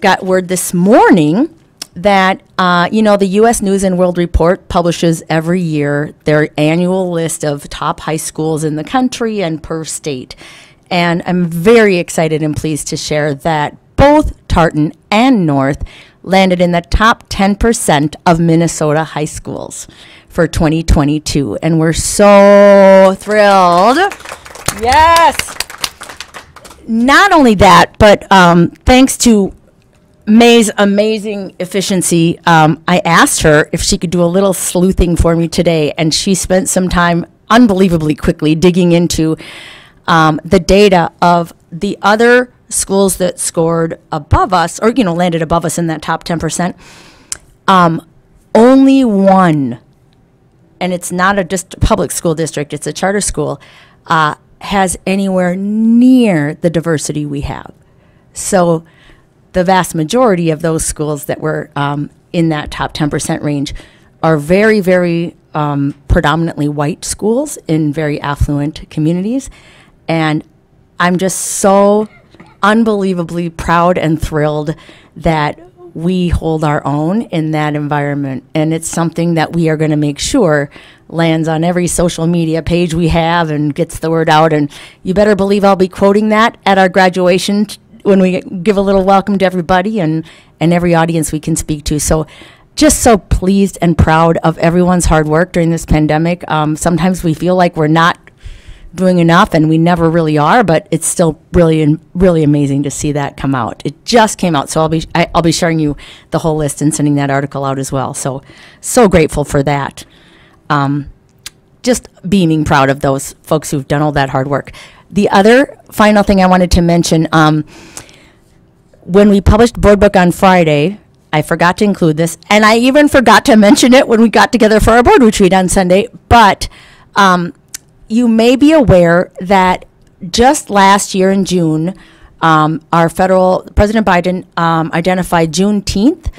got word this morning that uh, you know the U.S. News and World Report publishes every year their annual list of top high schools in the country and per state, and I'm very excited and pleased to share that both Tartan and North landed in the top 10% of Minnesota high schools for 2022, and we're so thrilled. Yes. Not only that, but um, thanks to May's amazing efficiency, um, I asked her if she could do a little sleuthing for me today, and she spent some time unbelievably quickly digging into um, the data of the other schools that scored above us, or you know, landed above us in that top ten percent. Um, only one, and it's not a dist- public school district; it's a charter school, uh, has anywhere near the diversity we have. So the vast majority of those schools that were um, in that top 10% range are very, very um, predominantly white schools in very affluent communities. And I'm just so unbelievably proud and thrilled that we hold our own in that environment. And it's something that we are going to make sure lands on every social media page we have and gets the word out. And you better believe I'll be quoting that at our graduation when we give a little welcome to everybody and, and every audience we can speak to. So just so pleased and proud of everyone's hard work during this pandemic. Um, sometimes we feel like we're not doing enough, and we never really are. But it's still really, really amazing to see that come out. It just came out, so I'll be I, I'll be sharing you the whole list and sending that article out as well. So, so grateful for that. Um, just beaming proud of those folks who've done all that hard work. The other final thing I wanted to mention. Um, when we published Board Book on Friday, I forgot to include this, and I even forgot to mention it when we got together for our board retreat on Sunday. But um, you may be aware that just last year in June, um, our federal President Biden um, identified Juneteenth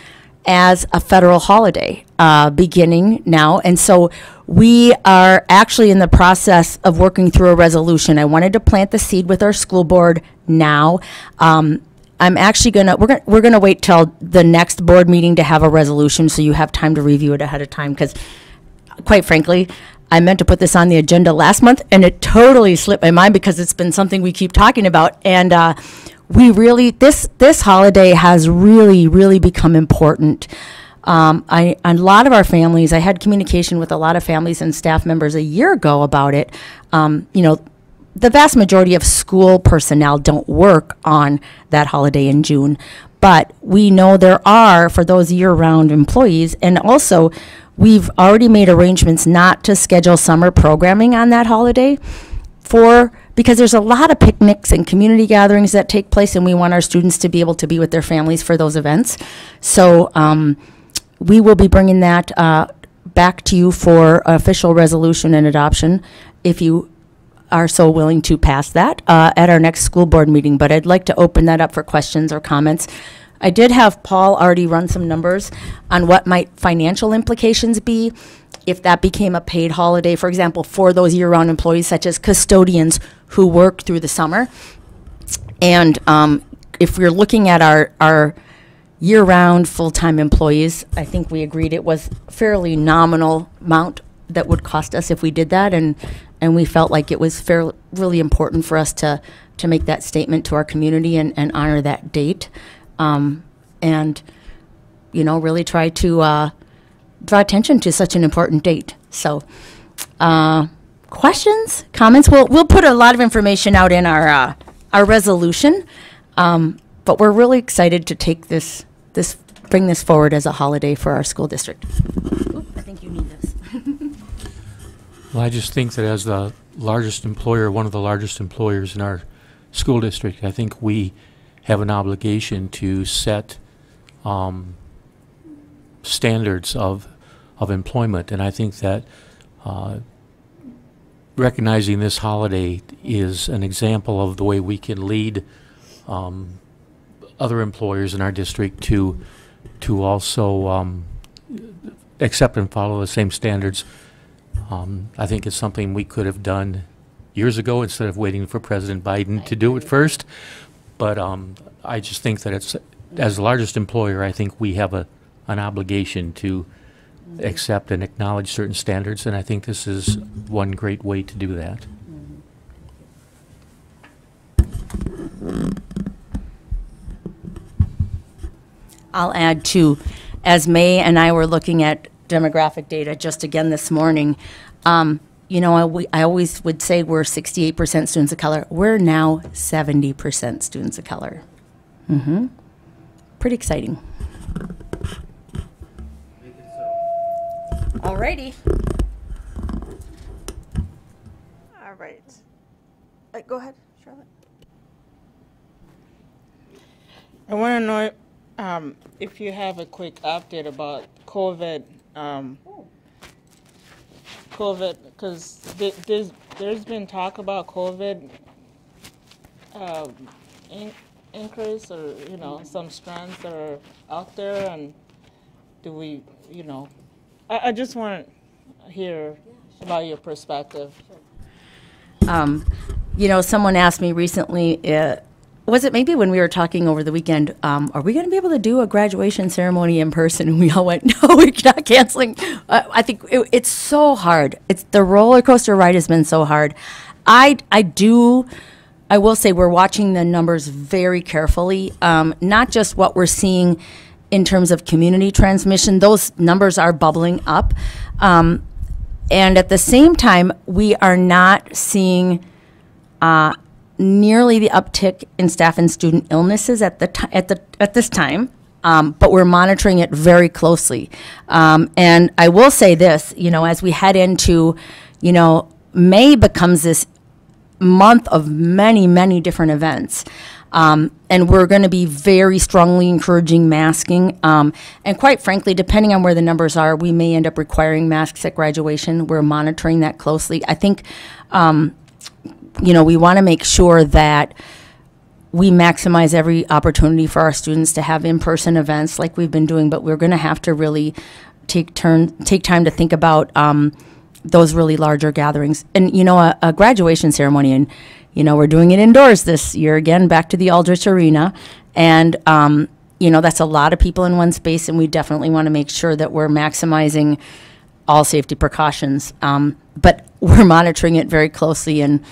as a federal holiday uh, beginning now, and so we are actually in the process of working through a resolution. I wanted to plant the seed with our school board now. Um, I'm actually gonna we're gonna we're gonna wait till the next board meeting to have a resolution so you have time to review it ahead of time because quite frankly I meant to put this on the agenda last month and it totally slipped my mind because it's been something we keep talking about and uh, we really this this holiday has really really become important. Um, I a lot of our families I had communication with a lot of families and staff members a year ago about it. Um, you know the vast majority of school personnel don't work on that holiday in June, but we know there are for those year round employees. And also, we've already made arrangements not to schedule summer programming on that holiday for because there's a lot of picnics and community gatherings that take place, and we want our students to be able to be with their families for those events. So, um, we will be bringing that uh, back to you for official resolution and adoption if you are so willing to pass that uh, at our next school board meeting, but I'd like to open that up for questions or comments. I did have Paul already run some numbers on what might financial implications be if that became a paid holiday, for example, for those year-round employees such as custodians who work through the summer. And um, if we're looking at our, our year-round full-time employees, I think we agreed it was fairly nominal amount that would cost us if we did that, and and we felt like it was fairly really important for us to to make that statement to our community and, and honor that date, um, and you know really try to uh, draw attention to such an important date. So, uh, questions, comments? We'll we'll put a lot of information out in our uh, our resolution, um, but we're really excited to take this this bring this forward as a holiday for our school district. I think you need this. Well, I just think that as the largest employer, one of the largest employers in our school district, I think we have an obligation to set um, standards of of employment, and I think that uh, recognizing this holiday is an example of the way we can lead um, other employers in our district to to also um, accept and follow the same standards. Um, I think it's something we could have done years ago instead of waiting for President Biden to do it first. But um, I just think that it's, as the largest employer, I think we have a, an obligation to accept and acknowledge certain standards, and I think this is one great way to do that. I'll add too, as May and I were looking at demographic data just again this morning, um, you know, I, we, I always would say we're 68% students of color. We're now 70% students of color. Mm-hmm. Pretty exciting. Alrighty. All right. Uh, Go ahead, Charlotte. I want to know um, if you have a quick update about COVID. Um, COVID, because there's there's been talk about COVID um, in, increase or you know some strands that are out there, and do we you know? I, I just want to hear about your perspective. Um, you know, someone asked me recently, uh, was it maybe when we were talking over the weekend, um, are we going to be able to do a graduation ceremony in person? And we all went, no, we're not canceling. Uh, I think it, it's so hard. It's the roller coaster ride has been so hard. I, I do, I will say we're watching the numbers very carefully, um, not just what we're seeing in terms of community transmission. Those numbers are bubbling up. Um, and at the same time, we are not seeing uh, nearly the uptick in staff and student illnesses at the ti- at the at this time. Um, but we're monitoring it very closely. Um, and I will say this, you know, as we head into, you know, May becomes this month of many, many different events. Um, and we're going to be very strongly encouraging masking. Um, and quite frankly, depending on where the numbers are, we may end up requiring masks at graduation. We're monitoring that closely. I think, um, you know, we want to make sure that we maximize every opportunity for our students to have in-person events like we've been doing, but we're going to have to really take turn take time to think about um, those really larger gatherings. And you know, a, a graduation ceremony, and you know, we're doing it indoors this year again, back to the Aldrich Arena, and um, you know, that's a lot of people in one space, and we definitely want to make sure that we're maximizing all safety precautions. Um, but we're monitoring it very closely and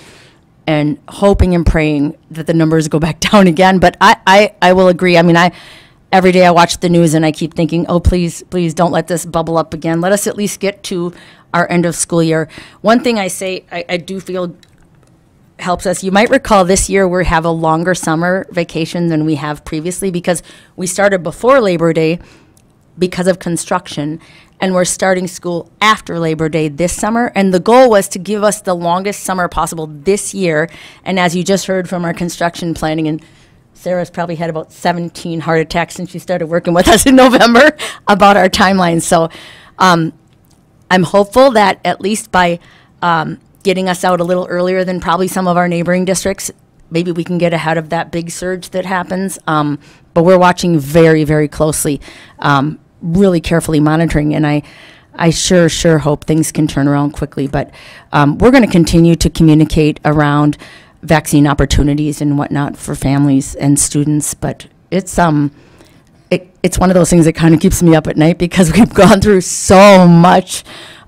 and hoping and praying that the numbers go back down again. But I, I, I will agree. I mean, I every day I watch the news and I keep thinking, oh, please, please don't let this bubble up again. Let us at least get to our end of school year. One thing I say, I, I do feel helps us. You might recall this year we have a longer summer vacation than we have previously because we started before Labor Day because of construction and we're starting school after Labor Day this summer. And the goal was to give us the longest summer possible this year. And as you just heard from our construction planning, and Sarah's probably had about 17 heart attacks since she started working with us in November about our timeline. So um, I'm hopeful that at least by um, getting us out a little earlier than probably some of our neighboring districts, maybe we can get ahead of that big surge that happens. Um, but we're watching very, very closely, um, really carefully monitoring, and I, I sure, sure hope things can turn around quickly. But um, we're going to continue to communicate around vaccine opportunities and whatnot for families and students. But it's um, it, it's one of those things that kind of keeps me up at night because we've gone through so much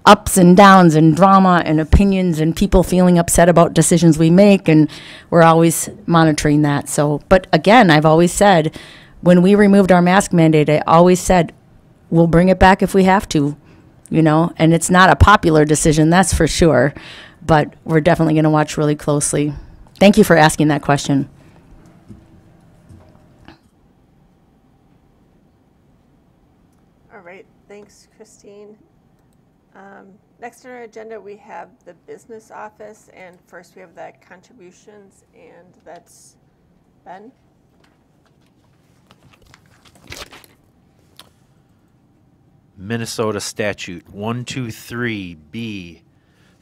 ups and downs and drama and opinions and people feeling upset about decisions we make and we're always monitoring that so but again i've always said when we removed our mask mandate i always said we'll bring it back if we have to you know and it's not a popular decision that's for sure but we're definitely going to watch really closely thank you for asking that question All right, thanks, Christine. Um, Next on our agenda, we have the business office, and first we have the contributions, and that's Ben. Minnesota Statute 123B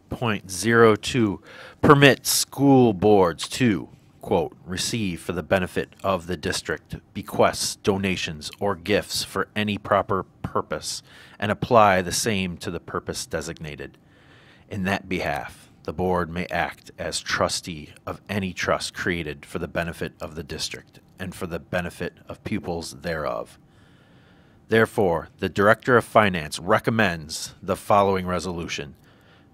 point zero two permits school boards to, quote, receive for the benefit of the district bequests, donations, or gifts for any proper purpose and apply the same to the purpose designated. In that behalf, the board may act as trustee of any trust created for the benefit of the district and for the benefit of pupils thereof. Therefore, the Director of Finance recommends the following resolution.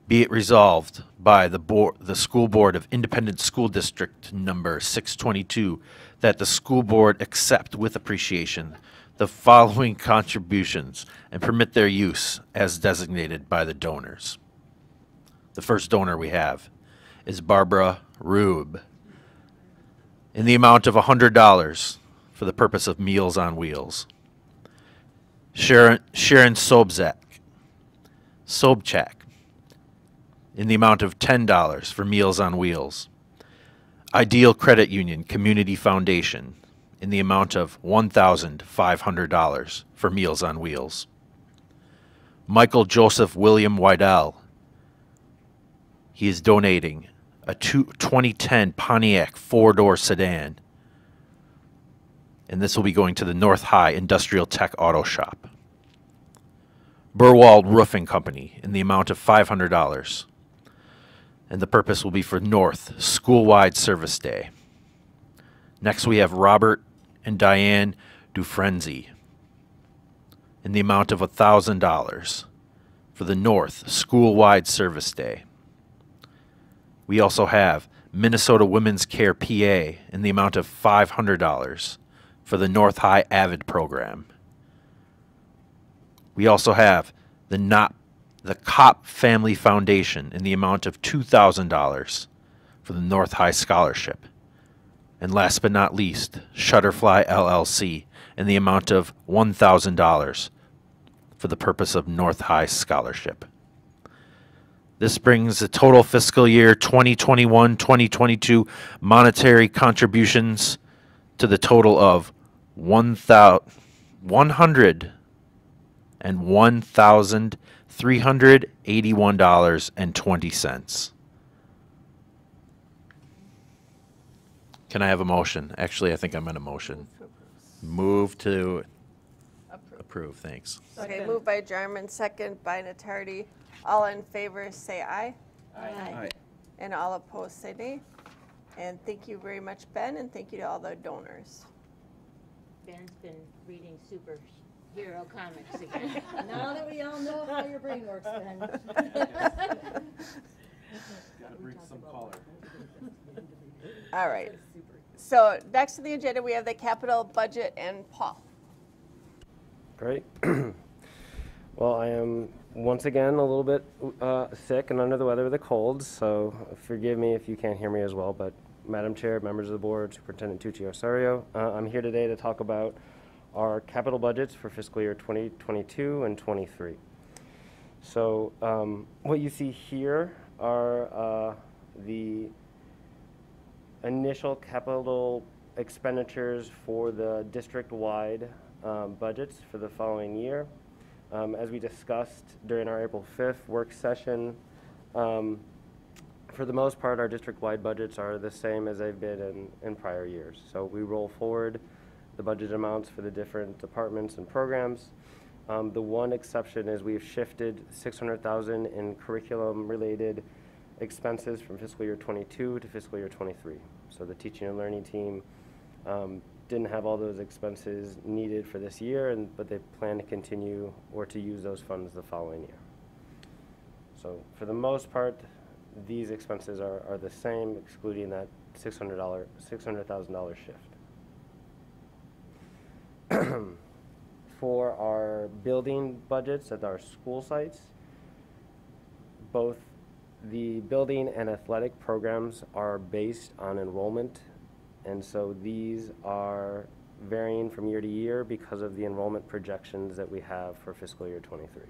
Be it resolved by the board, the School Board of Independent School District Number 622 that the school board accept with appreciation the following contributions and permit their use as designated by the donors. The first donor we have is Barbara Rube in the amount of $100 for the purpose of Meals on Wheels. Sharon, Sharon Sobzak, Sobchak, in the amount of $10 for Meals on Wheels. Ideal Credit Union Community Foundation, in the amount of $1,500 for Meals on Wheels. Michael Joseph William Wydell, he is donating a two, 2010 Pontiac four-door sedan. And this will be going to the North High Industrial Tech Auto Shop. Burwald Roofing Company in the amount of $500. And the purpose will be for North School-Wide Service Day. Next, we have Robert and Diane Dufrenzy in the amount of $1,000 for the North School-Wide Service Day. We also have Minnesota Women's Care PA in the amount of $500 for the North High Avid program. We also have the not the COP Family Foundation in the amount of $2,000 for the North High Scholarship. And last but not least, Shutterfly LLC in the amount of $1,000 for the purpose of North High Scholarship. This brings the total fiscal year 2021 2022 monetary contributions to the total of one thou- $101,381.20. Can I have a motion? Actually, I think I'm in a motion. Move to approve, thanks. Okay, moved by Jarman, second by Natardi. All in favor, say aye. Aye. And all opposed, say nay. And thank you very much, Ben, and thank you to all the donors. Ben's been reading superhero comics again. Now that we all know how your brain works, Ben. Gotta bring some color. All right. So next on the agenda, we have the capital budget and Paul. Great. well, I am once again a little bit uh, sick and under the weather with a cold, so forgive me if you can't hear me as well. But Madam Chair, members of the board, Superintendent Tucci Osorio, uh, I'm here today to talk about our capital budgets for fiscal year 2022 and 23. So um, what you see here are uh, the initial capital expenditures for the district-wide um, budgets for the following year. Um, as we discussed during our April 5th work session, um, for the most part, our district-wide budgets are the same as they've been in, in prior years. So we roll forward the budget amounts for the different departments and programs. Um, the one exception is we've shifted 600,000 in curriculum-related expenses from fiscal year 22 to fiscal year 23. So the teaching and learning team um, didn't have all those expenses needed for this year, and, but they plan to continue or to use those funds the following year. So for the most part, these expenses are, are the same, excluding that $600, $600,000 shift. for our building budgets at our school sites, both the building and athletic programs are based on enrollment, and so these are varying from year to year because of the enrollment projections that we have for fiscal year 23.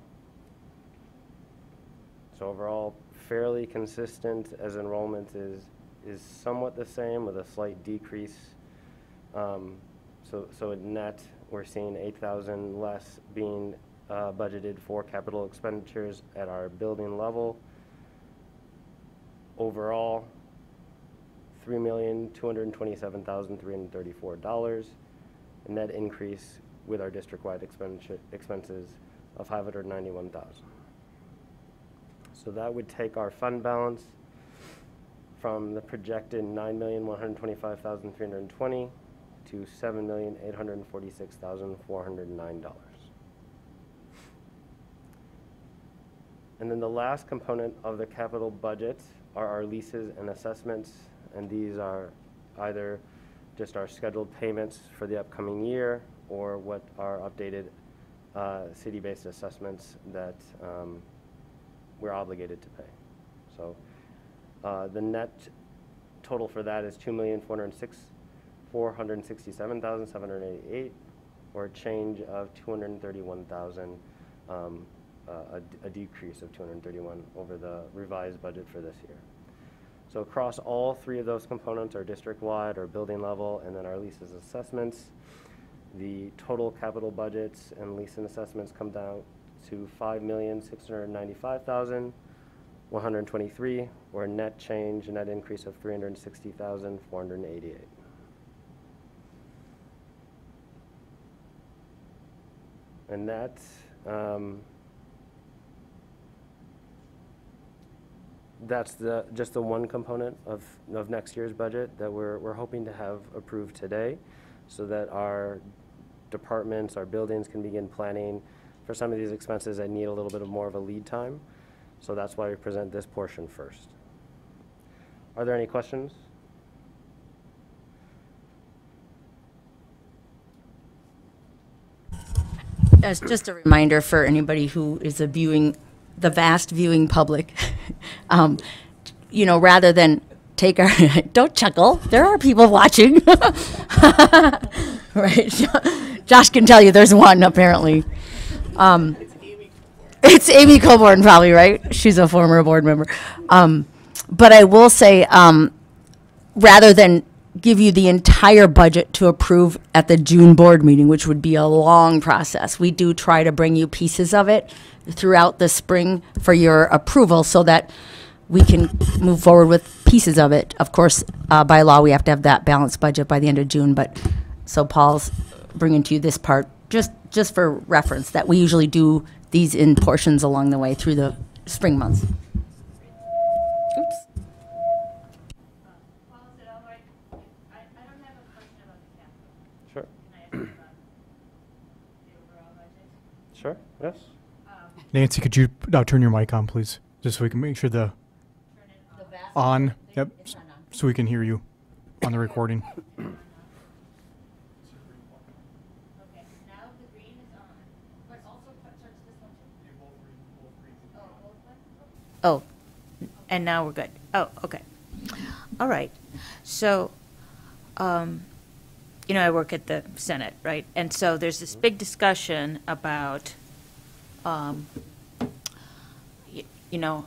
So overall, fairly consistent as enrollment is is somewhat the same with a slight decrease. Um, so, so at net, we're seeing 8,000 less being uh, budgeted for capital expenditures at our building level. Overall, $3,227,334, a net increase with our district-wide expenses of 591,000. So that would take our fund balance from the projected nine million, one hundred twenty-five thousand, three hundred and twenty to seven million, eight hundred and forty-six thousand, four hundred and nine dollars. And then the last component of the capital budget are our leases and assessments, and these are either just our scheduled payments for the upcoming year or what are updated uh, city-based assessments that um, we're obligated to pay. So uh, the net total for that is two million four hundred six, four hundred sixty-seven thousand seven hundred eighty-eight, or a change of two hundred thirty-one thousand, um, uh, a, a decrease of two hundred thirty-one over the revised budget for this year. So across all three of those components, our district-wide, our building level, and then our leases assessments, the total capital budgets and lease and assessments come down to five million, six hundred ninety-five thousand, one hundred twenty-three, or a net change, a net increase of three hundred sixty thousand, four hundred eighty-eight. And that, um, that's the, just the one component of, of next year's budget that we're, we're hoping to have approved today so that our departments, our buildings can begin planning for some of these expenses that need a little bit of more of a lead time. So that's why we present this portion first. Are there any questions? As just a reminder for anybody who is a viewing, the vast viewing public, um, you know, rather than take our, don't chuckle, there are people watching. right? Josh can tell you there's one apparently. Um, it's Amy Coburn, probably, right? She's a former board member. Um, but I will say, um, rather than give you the entire budget to approve at the June board meeting, which would be a long process, we do try to bring you pieces of it throughout the spring for your approval so that we can move forward with pieces of it. Of course, uh, by law, we have to have that balanced budget by the end of June, but, so Paul's bringing to you this part, just, just for reference, that we usually do these in portions along the way through the spring months. Oops. Paul, is it all right? I, I don't have a question about the capital. Sure. Can I ask you about the overall budget? Sure, yes. Nancy, could you now turn your mic on, please? Just so we can make sure the on, yep, s- so we can hear you on the recording. Okay, now the green is on, but also put- touch this one too. Oh, both ones? Oh, and now we're good. Oh, okay. All right. So, um, you know, I work at the Senate, right? And so there's this big discussion about, um, y- you know,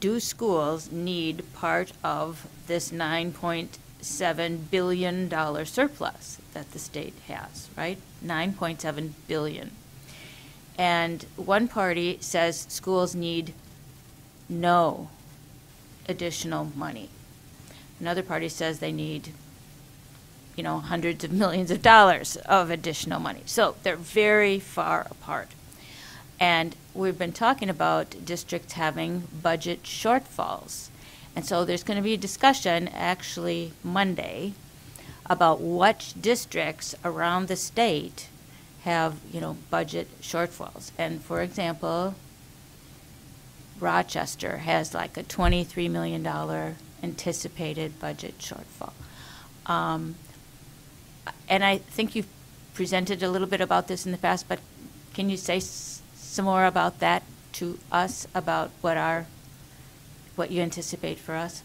do schools need part of this nine point seven billion dollar surplus that the state has, right? Nine point seven billion. And one party says schools need no additional money. Another party says they need, you know, hundreds of millions of dollars of additional money. So they're very far apart. And we've been talking about districts having budget shortfalls. And so there's going to be a discussion actually Monday about what districts around the state have, you know, budget shortfalls. And for example, Rochester has like a $23 million anticipated budget shortfall. Um, and I think you've presented a little bit about this in the past, but can you say s- some more about that to us, about what our, what you anticipate for us?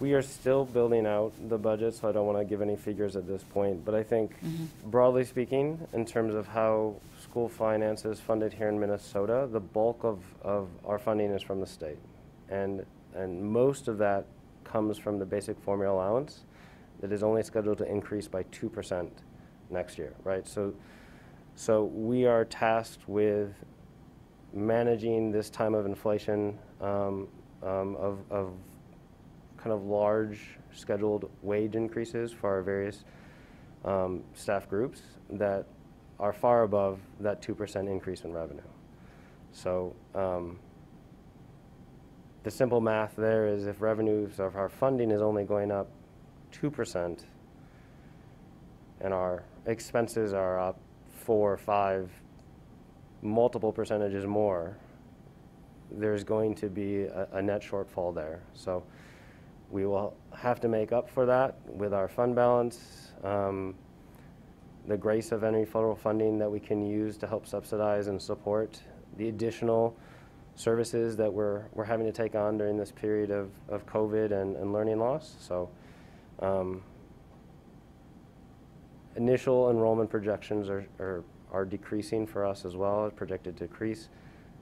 We are still building out the budget, so I don't want to give any figures at this point. But I think, broadly speaking, in terms of how school finance is funded here in Minnesota, the bulk of, of our funding is from the state. And, and most of that comes from the basic formula allowance that is only scheduled to increase by 2% next year, right? So So we are tasked with managing this time of inflation um, um, of, of kind of large scheduled wage increases for our various um, staff groups that are far above that 2% increase in revenue. So um, the simple math there is if revenues of our funding is only going up 2% and our expenses are up four, or five, multiple percentages more, there's going to be a, a net shortfall there. So we will have to make up for that with our fund balance, um, the grace of any federal funding that we can use to help subsidize and support the additional services that we're, we're having to take on during this period of, of COVID and, and learning loss. So um, initial enrollment projections are, are, are decreasing for us as well, projected to decrease.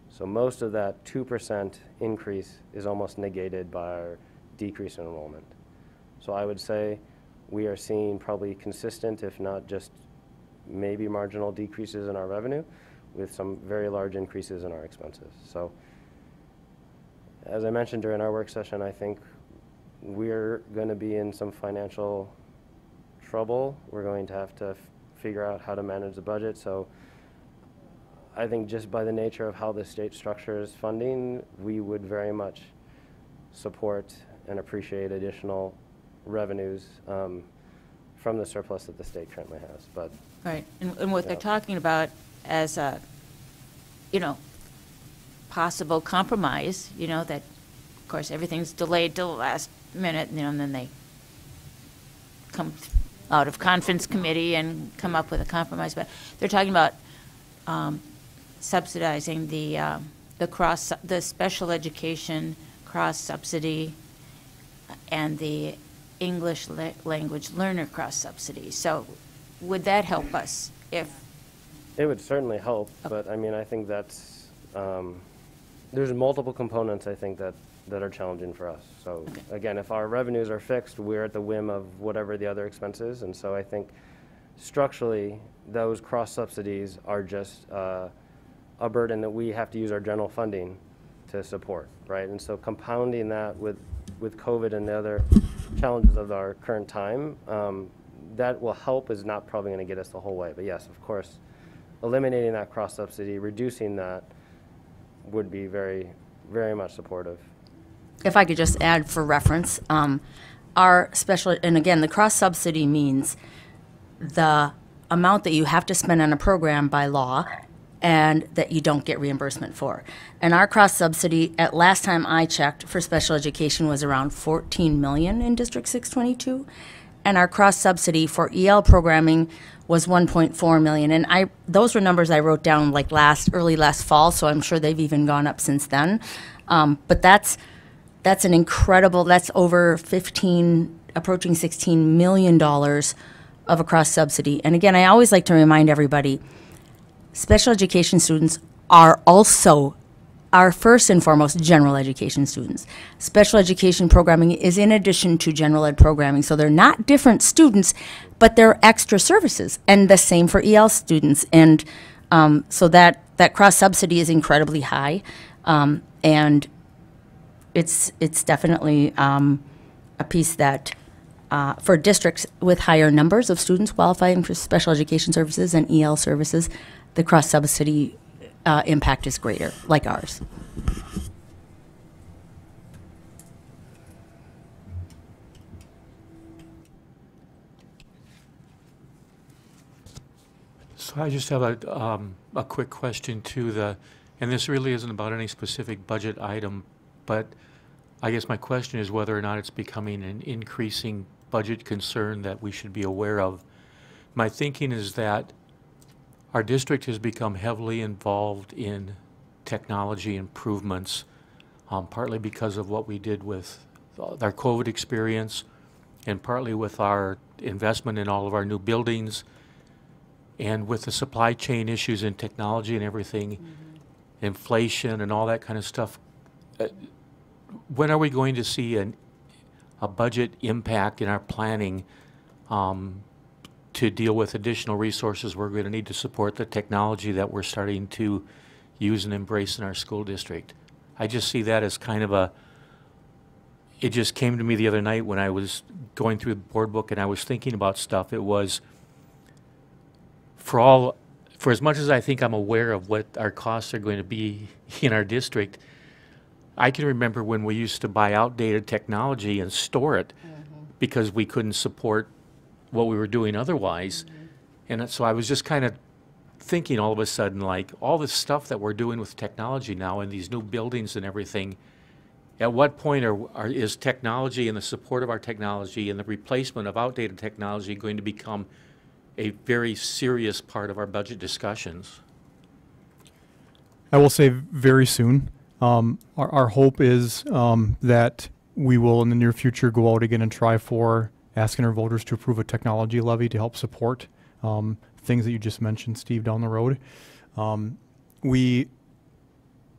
So most of that 2% increase is almost negated by our decrease in enrollment. So I would say we are seeing probably consistent, if not just maybe marginal decreases in our revenue with some very large increases in our expenses. So as I mentioned during our work session, I think we're going to be in some financial trouble. We're going to have to figure out how to manage the budget. So I think just by the nature of how the state structures funding, we would very much support and appreciate additional revenues um, from the surplus that the state currently has. But Right, and, and what they're talking about as a, you know, possible compromise, you know, that, of course, everything's delayed till the last minute, you know, and then they come out of conference committee and come up with a compromise, but they're talking about um, subsidizing the, um, the cross, the special education cross subsidy and the English la- language learner cross subsidy. So would that help us if, It would certainly help, but I mean, I think that's, um, there's multiple components, I think, that, that are challenging for us. So again, if our revenues are fixed, we're at the whim of whatever the other expenses. And so I think structurally, those cross subsidies are just uh, a burden that we have to use our general funding to support, right? And so compounding that with, with COVID and the other challenges of our current time, um, that will help is not probably going to get us the whole way. But yes, of course, eliminating that cross subsidy, reducing that would be very, very much supportive. if I could just add for reference, um, our special, and again, the cross subsidy means the amount that you have to spend on a program by law and that you don't get reimbursement for. And our cross subsidy, at last time I checked for special education, was around 14 million in District 622. And our cross subsidy for EL programming was 1.4 million. And I, those were numbers I wrote down like last, early last fall, so I'm sure they've even gone up since then. Um, but that's, that's an incredible, that's over 15, approaching 16 million dollars of a cross subsidy. And again, I always like to remind everybody, special education students are also are first and foremost general education students. Special education programming is in addition to general ed programming, so they're not different students, but they're extra services, and the same for EL students. And um, so that that cross subsidy is incredibly high, um, and it's it's definitely um, a piece that. Uh, for districts with higher numbers of students qualifying for special education services and EL services, the cross subsidy uh, impact is greater, like ours. So I just have a, um, a quick question to the, and this really isn't about any specific budget item, but I guess my question is whether or not it's becoming an increasing budget concern that we should be aware of. My thinking is that our district has become heavily involved in technology improvements, um, partly because of what we did with our COVID experience, and partly with our investment in all of our new buildings, and with the supply chain issues in technology and everything, inflation and all that kind of stuff. Uh, when are we going to see an, a budget impact in our planning um, to deal with additional resources, we're going to need to support the technology that we're starting to use and embrace in our school district. I just see that as kind of a, it just came to me the other night when I was going through the board book and I was thinking about stuff. It was, for all, for as much as I think I'm aware of what our costs are going to be in our district, I can remember when we used to buy outdated technology and store it mm-hmm. because we couldn't support what we were doing otherwise. And so I was just kind of thinking all of a sudden, like, all this stuff that we're doing with technology now and these new buildings and everything, at what point are, are, is technology and the support of our technology and the replacement of outdated technology going to become a very serious part of our budget discussions? I will say very soon. Um, our, our hope is um, that we will, in the near future, go out again and try for asking our voters to approve a technology levy to help support um, things that you just mentioned, Steve, down the road. Um, we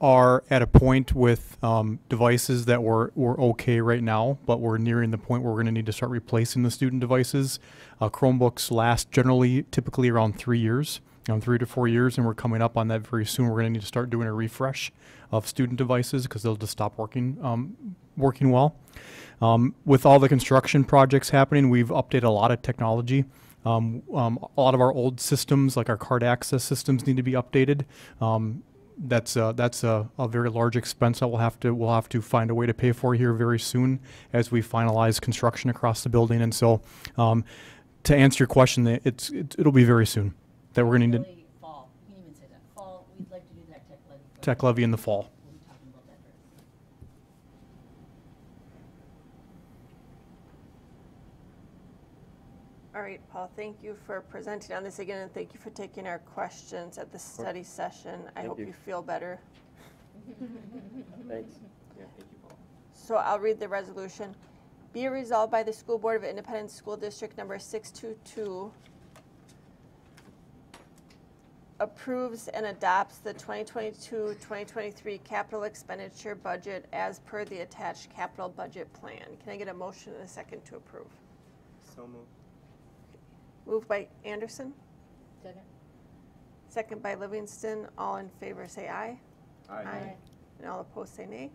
are at a point with um, devices that we're, we're okay right now, but we're nearing the point where we're going to need to start replacing the student devices. Uh, Chromebooks last generally, typically around three years, three to four years, and we're coming up on that very soon. We're going to need to start doing a refresh of student devices because they'll just stop working um, working well. Um, with all the construction projects happening, we've updated a lot of technology. Um, um, a lot of our old systems, like our card access systems, need to be updated. Um, that's a, that's a, a very large expense that we'll have to we'll have to find a way to pay for here very soon as we finalize construction across the building. And so, um, to answer your question, it- it's it, it'll be very soon that we're going to need Really fall, you can even say that, fall, like to do tech levy. tech levy in the fall. We'll be talking about that very soon. All right, Paul, thank you for presenting on this again, and thank you for taking our questions at the study session. I Thank hope you. you feel better. Thanks. Yeah, thank you, Paul. So I'll read the resolution. Be it resolved by the School Board of Independent School District Number 622 approves and adopts the 2022-2023 capital expenditure budget as per the attached capital budget plan. Can I get a motion and a second to approve? So moved. Moved by Anderson, Second? second by Livingston. All in favor say aye. Aye. And all opposed say nay.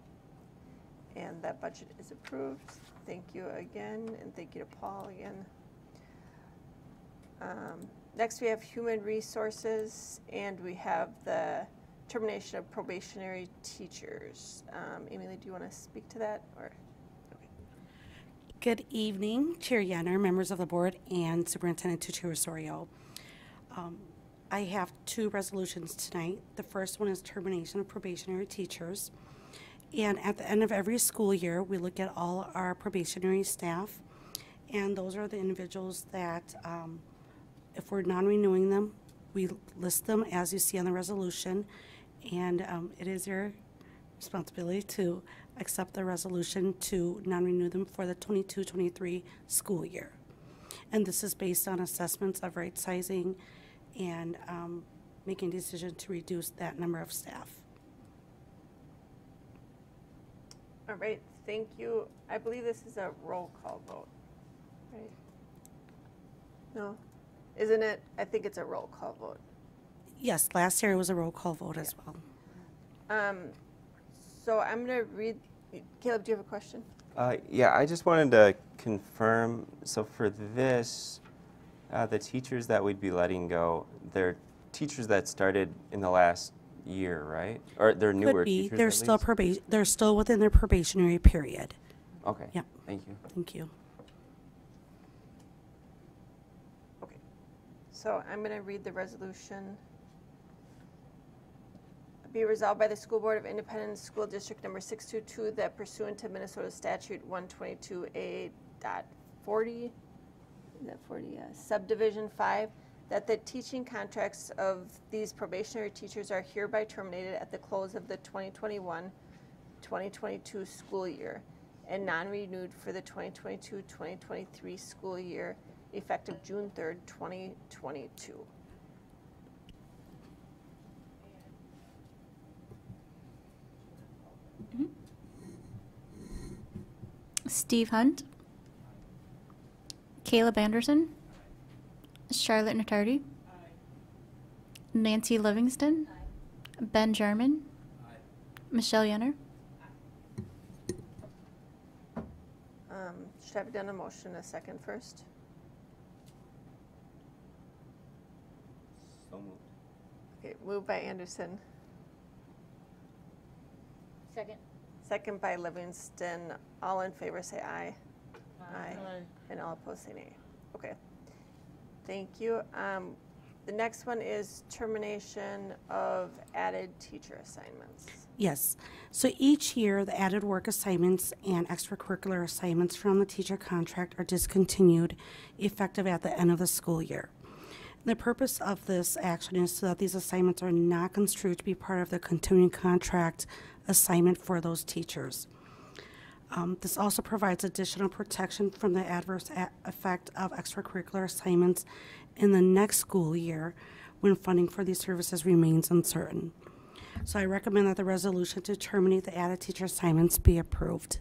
And that budget is approved. Thank you again, and thank you to Paul again. Um, Next, we have human resources, and we have the termination of probationary teachers. Um, Emily, do you want to speak to that, or? Good evening, Chair Yenner, members of the board, and Superintendent Tucci Osorio. Um, I have two resolutions tonight. The first one is termination of probationary teachers. And at the end of every school year, we look at all our probationary staff, and those are the individuals that, um, if we're non-renewing them, we list them as you see on the resolution, and um, it is your responsibility to accept the resolution to non-renew them for the 22-23 school year. And this is based on assessments of right sizing and um, making a decision to reduce that number of staff. All right, thank you. I believe this is a roll call vote, right? No? Isn't it? I think it's a roll call vote. Yes, last year it was a roll call vote as well. Um, So I'm going to read, Caleb, do you have a question? Uh, yeah, I just wanted to confirm, so for this, uh, the teachers that we'd be letting go, they're teachers that started in the last year, right? Or they're newer Could be, teachers they're at still least? probation, they're still within their probationary period. Okay, Yep. thank you. Thank you. Okay. So I'm going to read the resolution. Be resolved by the School Board of Independent School District Number 622 that pursuant to Minnesota Statute 122A dot 40, is that 40, yeah, subdivision 5, that the teaching contracts of these probationary teachers are hereby terminated at the close of the 2021-2022 school year and non-renewed for the 2022-2023 school year effective June 3rd, 2022. Steve Hunt, Caleb Anderson, Charlotte Natardi. Nancy Livingston. Ben Jarman. Michelle Yenner. Um, Should I have done a motion a second first? So moved. Okay, moved by Anderson, Second. Second by Livingston. All in favor, say aye. Aye. And all opposed, say nay. Okay. Thank you. Um, The next one is termination of added teacher assignments. Yes. So each year, the added work assignments and extracurricular assignments from the teacher contract are discontinued effective at the end of the school year. The purpose of this action is so that these assignments are not construed to be part of the continuing contract assignment for those teachers. Um, this also provides additional protection from the adverse effect of extracurricular assignments in the next school year when funding for these services remains uncertain. So I recommend that the resolution to terminate the added teacher assignments be approved.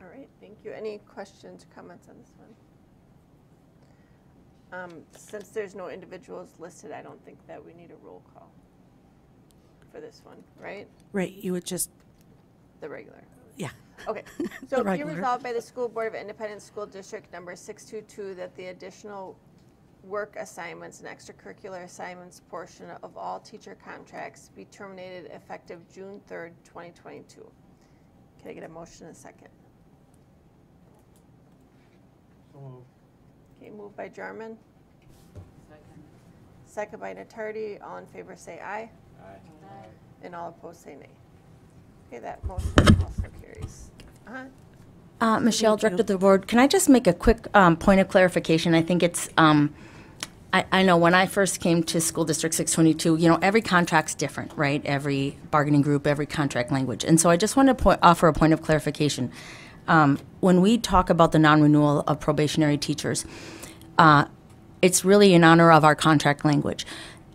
All right, thank you. Any questions, or comments on this one? Um, Since there's no individuals listed, I don't think that we need a roll call for this one, right? Right, you would just, The regular. yeah. Okay, so be regular. resolved by the School Board of Independent School District Number 622 that the additional work assignments and extracurricular assignments portion of all teacher contracts be terminated effective June 3rd, 2022. Can I get a motion and a second? Okay, moved by Jarman, Second. second by Natardi. All in favor, say aye. Aye. And all opposed, say nay. Okay, that motion also carries. Uh-huh. Uh, Michelle, Director of the Board, can I just make a quick um, point of clarification? I think it's, um, I, I know when I first came to School District 622, you know, every contract's different, right? Every bargaining group, every contract language. And so I just want to point, offer a point of clarification. Um, when we talk about the non-renewal of probationary teachers, uh, it's really in honor of our contract language.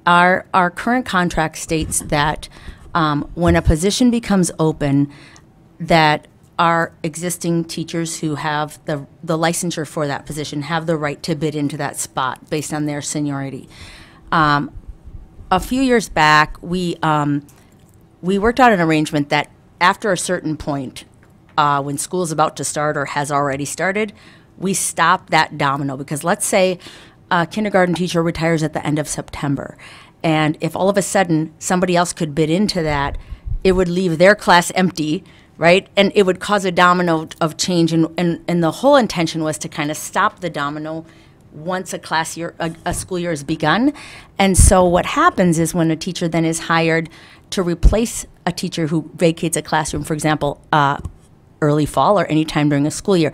Our, our current contract states that um, when a position becomes open, that our existing teachers who have the, the licensure for that position have the right to bid into that spot based on their seniority. Um, a few years back, we, um, we worked out an arrangement that after a certain point, uh, when school's about to start or has already started, we stop that domino because let's say a kindergarten teacher retires at the end of September. And if all of a sudden somebody else could bid into that, it would leave their class empty, right? And it would cause a domino of change. And, and, and the whole intention was to kind of stop the domino once a class year, a, a school year is begun. And so what happens is when a teacher then is hired to replace a teacher who vacates a classroom, for example, uh, early fall or anytime during a school year,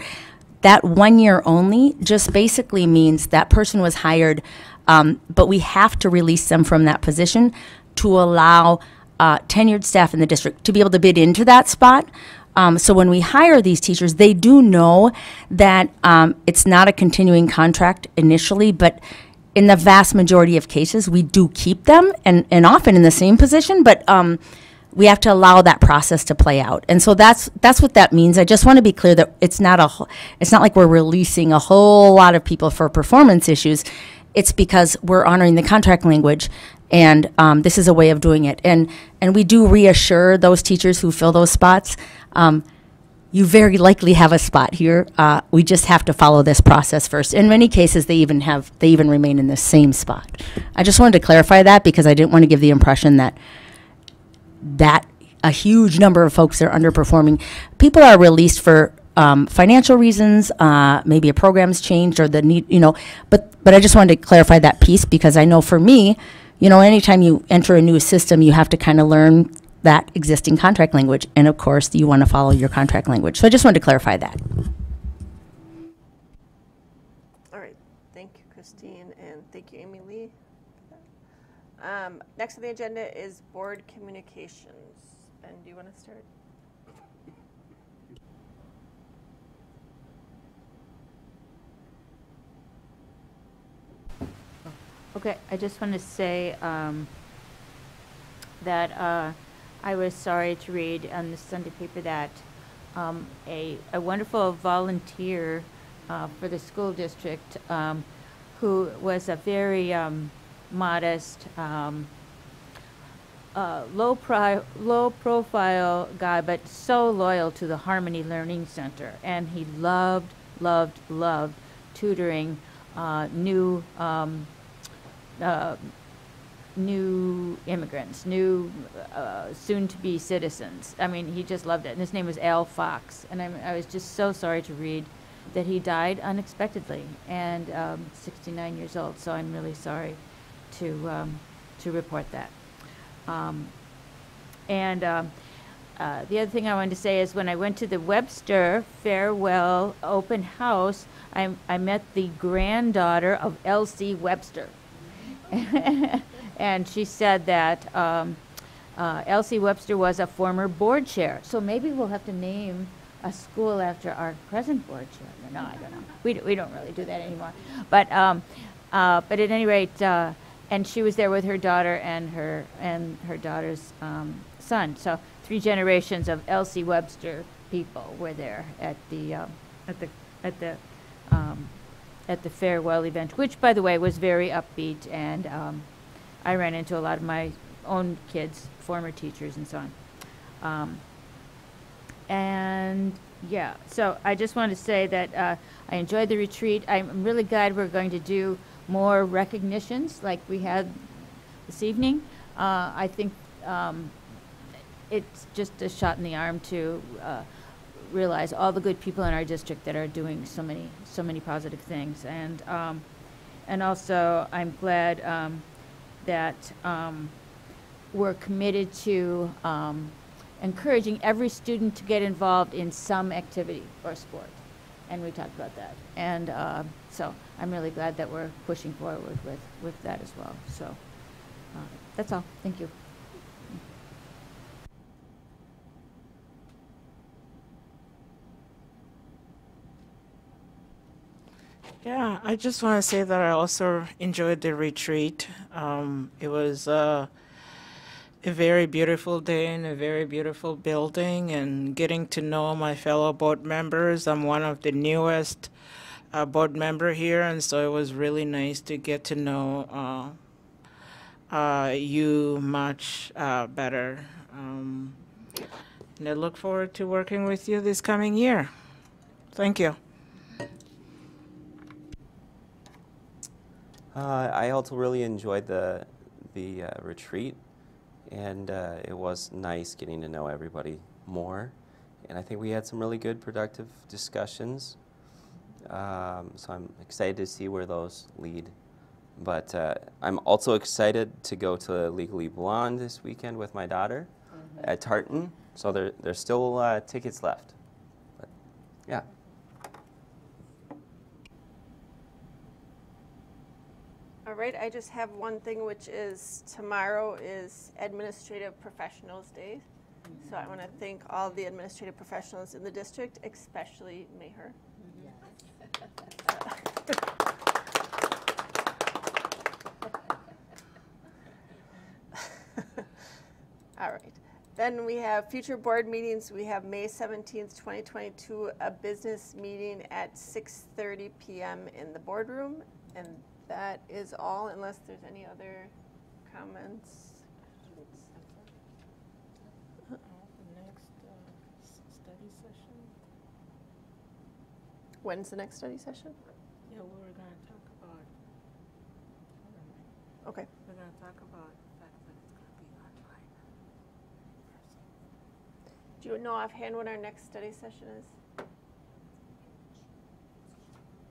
that one year only just basically means that person was hired, um, but we have to release them from that position to allow uh, tenured staff in the district to be able to bid into that spot. Um, so when we hire these teachers, they do know that um, it's not a continuing contract initially, but in the vast majority of cases, we do keep them and, and often in the same position, but um, we have to allow that process to play out. And so that's that's what that means. I just want to be clear that it's not a it's not like we're releasing a whole lot of people for performance issues. It's because we're honoring the contract language, and um, this is a way of doing it. And and we do reassure those teachers who fill those spots. Um, you very likely have a spot here. Uh, we just have to follow this process first. In many cases, they even have they even remain in the same spot. I just wanted to clarify that because I didn't want to give the impression that that a huge number of folks are underperforming. People are released for um, financial reasons, uh, maybe a program's changed or the need, you know. But but I just wanted to clarify that piece because I know for me, you know, anytime you enter a new system, you have to kind of learn that existing contract language, and of course, you want to follow your contract language. So I just wanted to clarify that. All right, thank you, Christine, and thank you, Amy Lee. Um, Next on the agenda is board communications. Ben, do you want to start? Okay, I just want to say um, that uh, I was sorry to read on the Sunday paper that um, a, a wonderful volunteer uh, for the school district, um, who was a very um, modest, um, uh, low pri- low profile guy, but so loyal to the Harmony Learning Center, and he loved, loved, loved tutoring uh, new um, uh, new immigrants, new uh, soon-to-be citizens. I mean, he just loved it. And his name was Al Fox, and I'm, I was just so sorry to read that he died unexpectedly and um, 69 years old. So I'm really sorry to um, to report that. Um, and um, uh, the other thing I wanted to say is when I went to the Webster farewell open house, I, I met the granddaughter of Elsie Webster. and she said that um, uh, Elsie Webster was a former board chair. So maybe we'll have to name a school after our present board chair. No, I don't know. We, we don't really do that anymore. But, um, uh, but at any rate, uh, and she was there with her daughter and her and her daughter's um, son. So three generations of Elsie Webster people were there at the um, at the at the um, at the farewell event, which, by the way, was very upbeat, and um, I ran into a lot of my own kids, former teachers, and so on. Um, and yeah, so I just want to say that uh, I enjoyed the retreat. I'm really glad we're going to do more recognitions like we had this evening. Uh, I think um, it's just a shot in the arm to uh, realize all the good people in our district that are doing so many so many positive things and um, and also I'm glad um, that um, we're committed to um, encouraging every student to get involved in some activity or sport and we talked about that and uh, so I'm really glad that we're pushing forward with with that as well so uh, that's all thank you Yeah, I just want to say that I also enjoyed the retreat. Um, it was uh, a very beautiful day in a very beautiful building, and getting to know my fellow board members. I'm one of the newest uh, board member here, and so it was really nice to get to know uh, uh, you much uh, better. Um, and I look forward to working with you this coming year. Thank you. Uh, I also really enjoyed the the uh, retreat, and uh, it was nice getting to know everybody more. And I think we had some really good, productive discussions. Um, so I'm excited to see where those lead. But uh, I'm also excited to go to Legally Blonde this weekend with my daughter at Tartan. So there, there's still uh, tickets left. But yeah. All right, I just have one thing, which is tomorrow is Administrative Professionals Day. So I want to thank all the administrative professionals in the district, especially Maher. All right. Then we have future board meetings. We have May 17th, 2022, a business meeting at 6:30 PM in the boardroom. And that is all unless there's any other comments. study session? When's the next study session? Yeah, we were gonna talk about, Okay. we're gonna talk about the fact that it's gonna be online. Do you know offhand when our next study session is?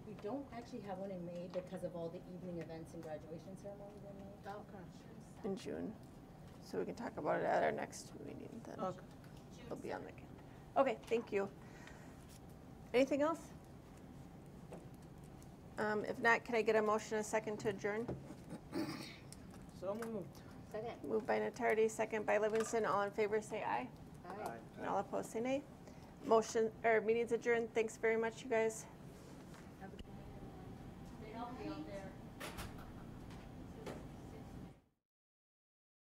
We don't actually have one in May because of all the evening events and graduation ceremonies in May. Oh, in June. So we can talk about it at our next meeting then. Okay. It'll be on the, ca- okay, thank you. Anything else? Um, if not, can I get a motion, a second to adjourn? So moved. Second. Moved by Natardi, second by Livingston. All in favor, say aye. Aye. And all opposed, say nay. Motion, or meeting's adjourned. Thanks very much, you guys. Stay healthy out there.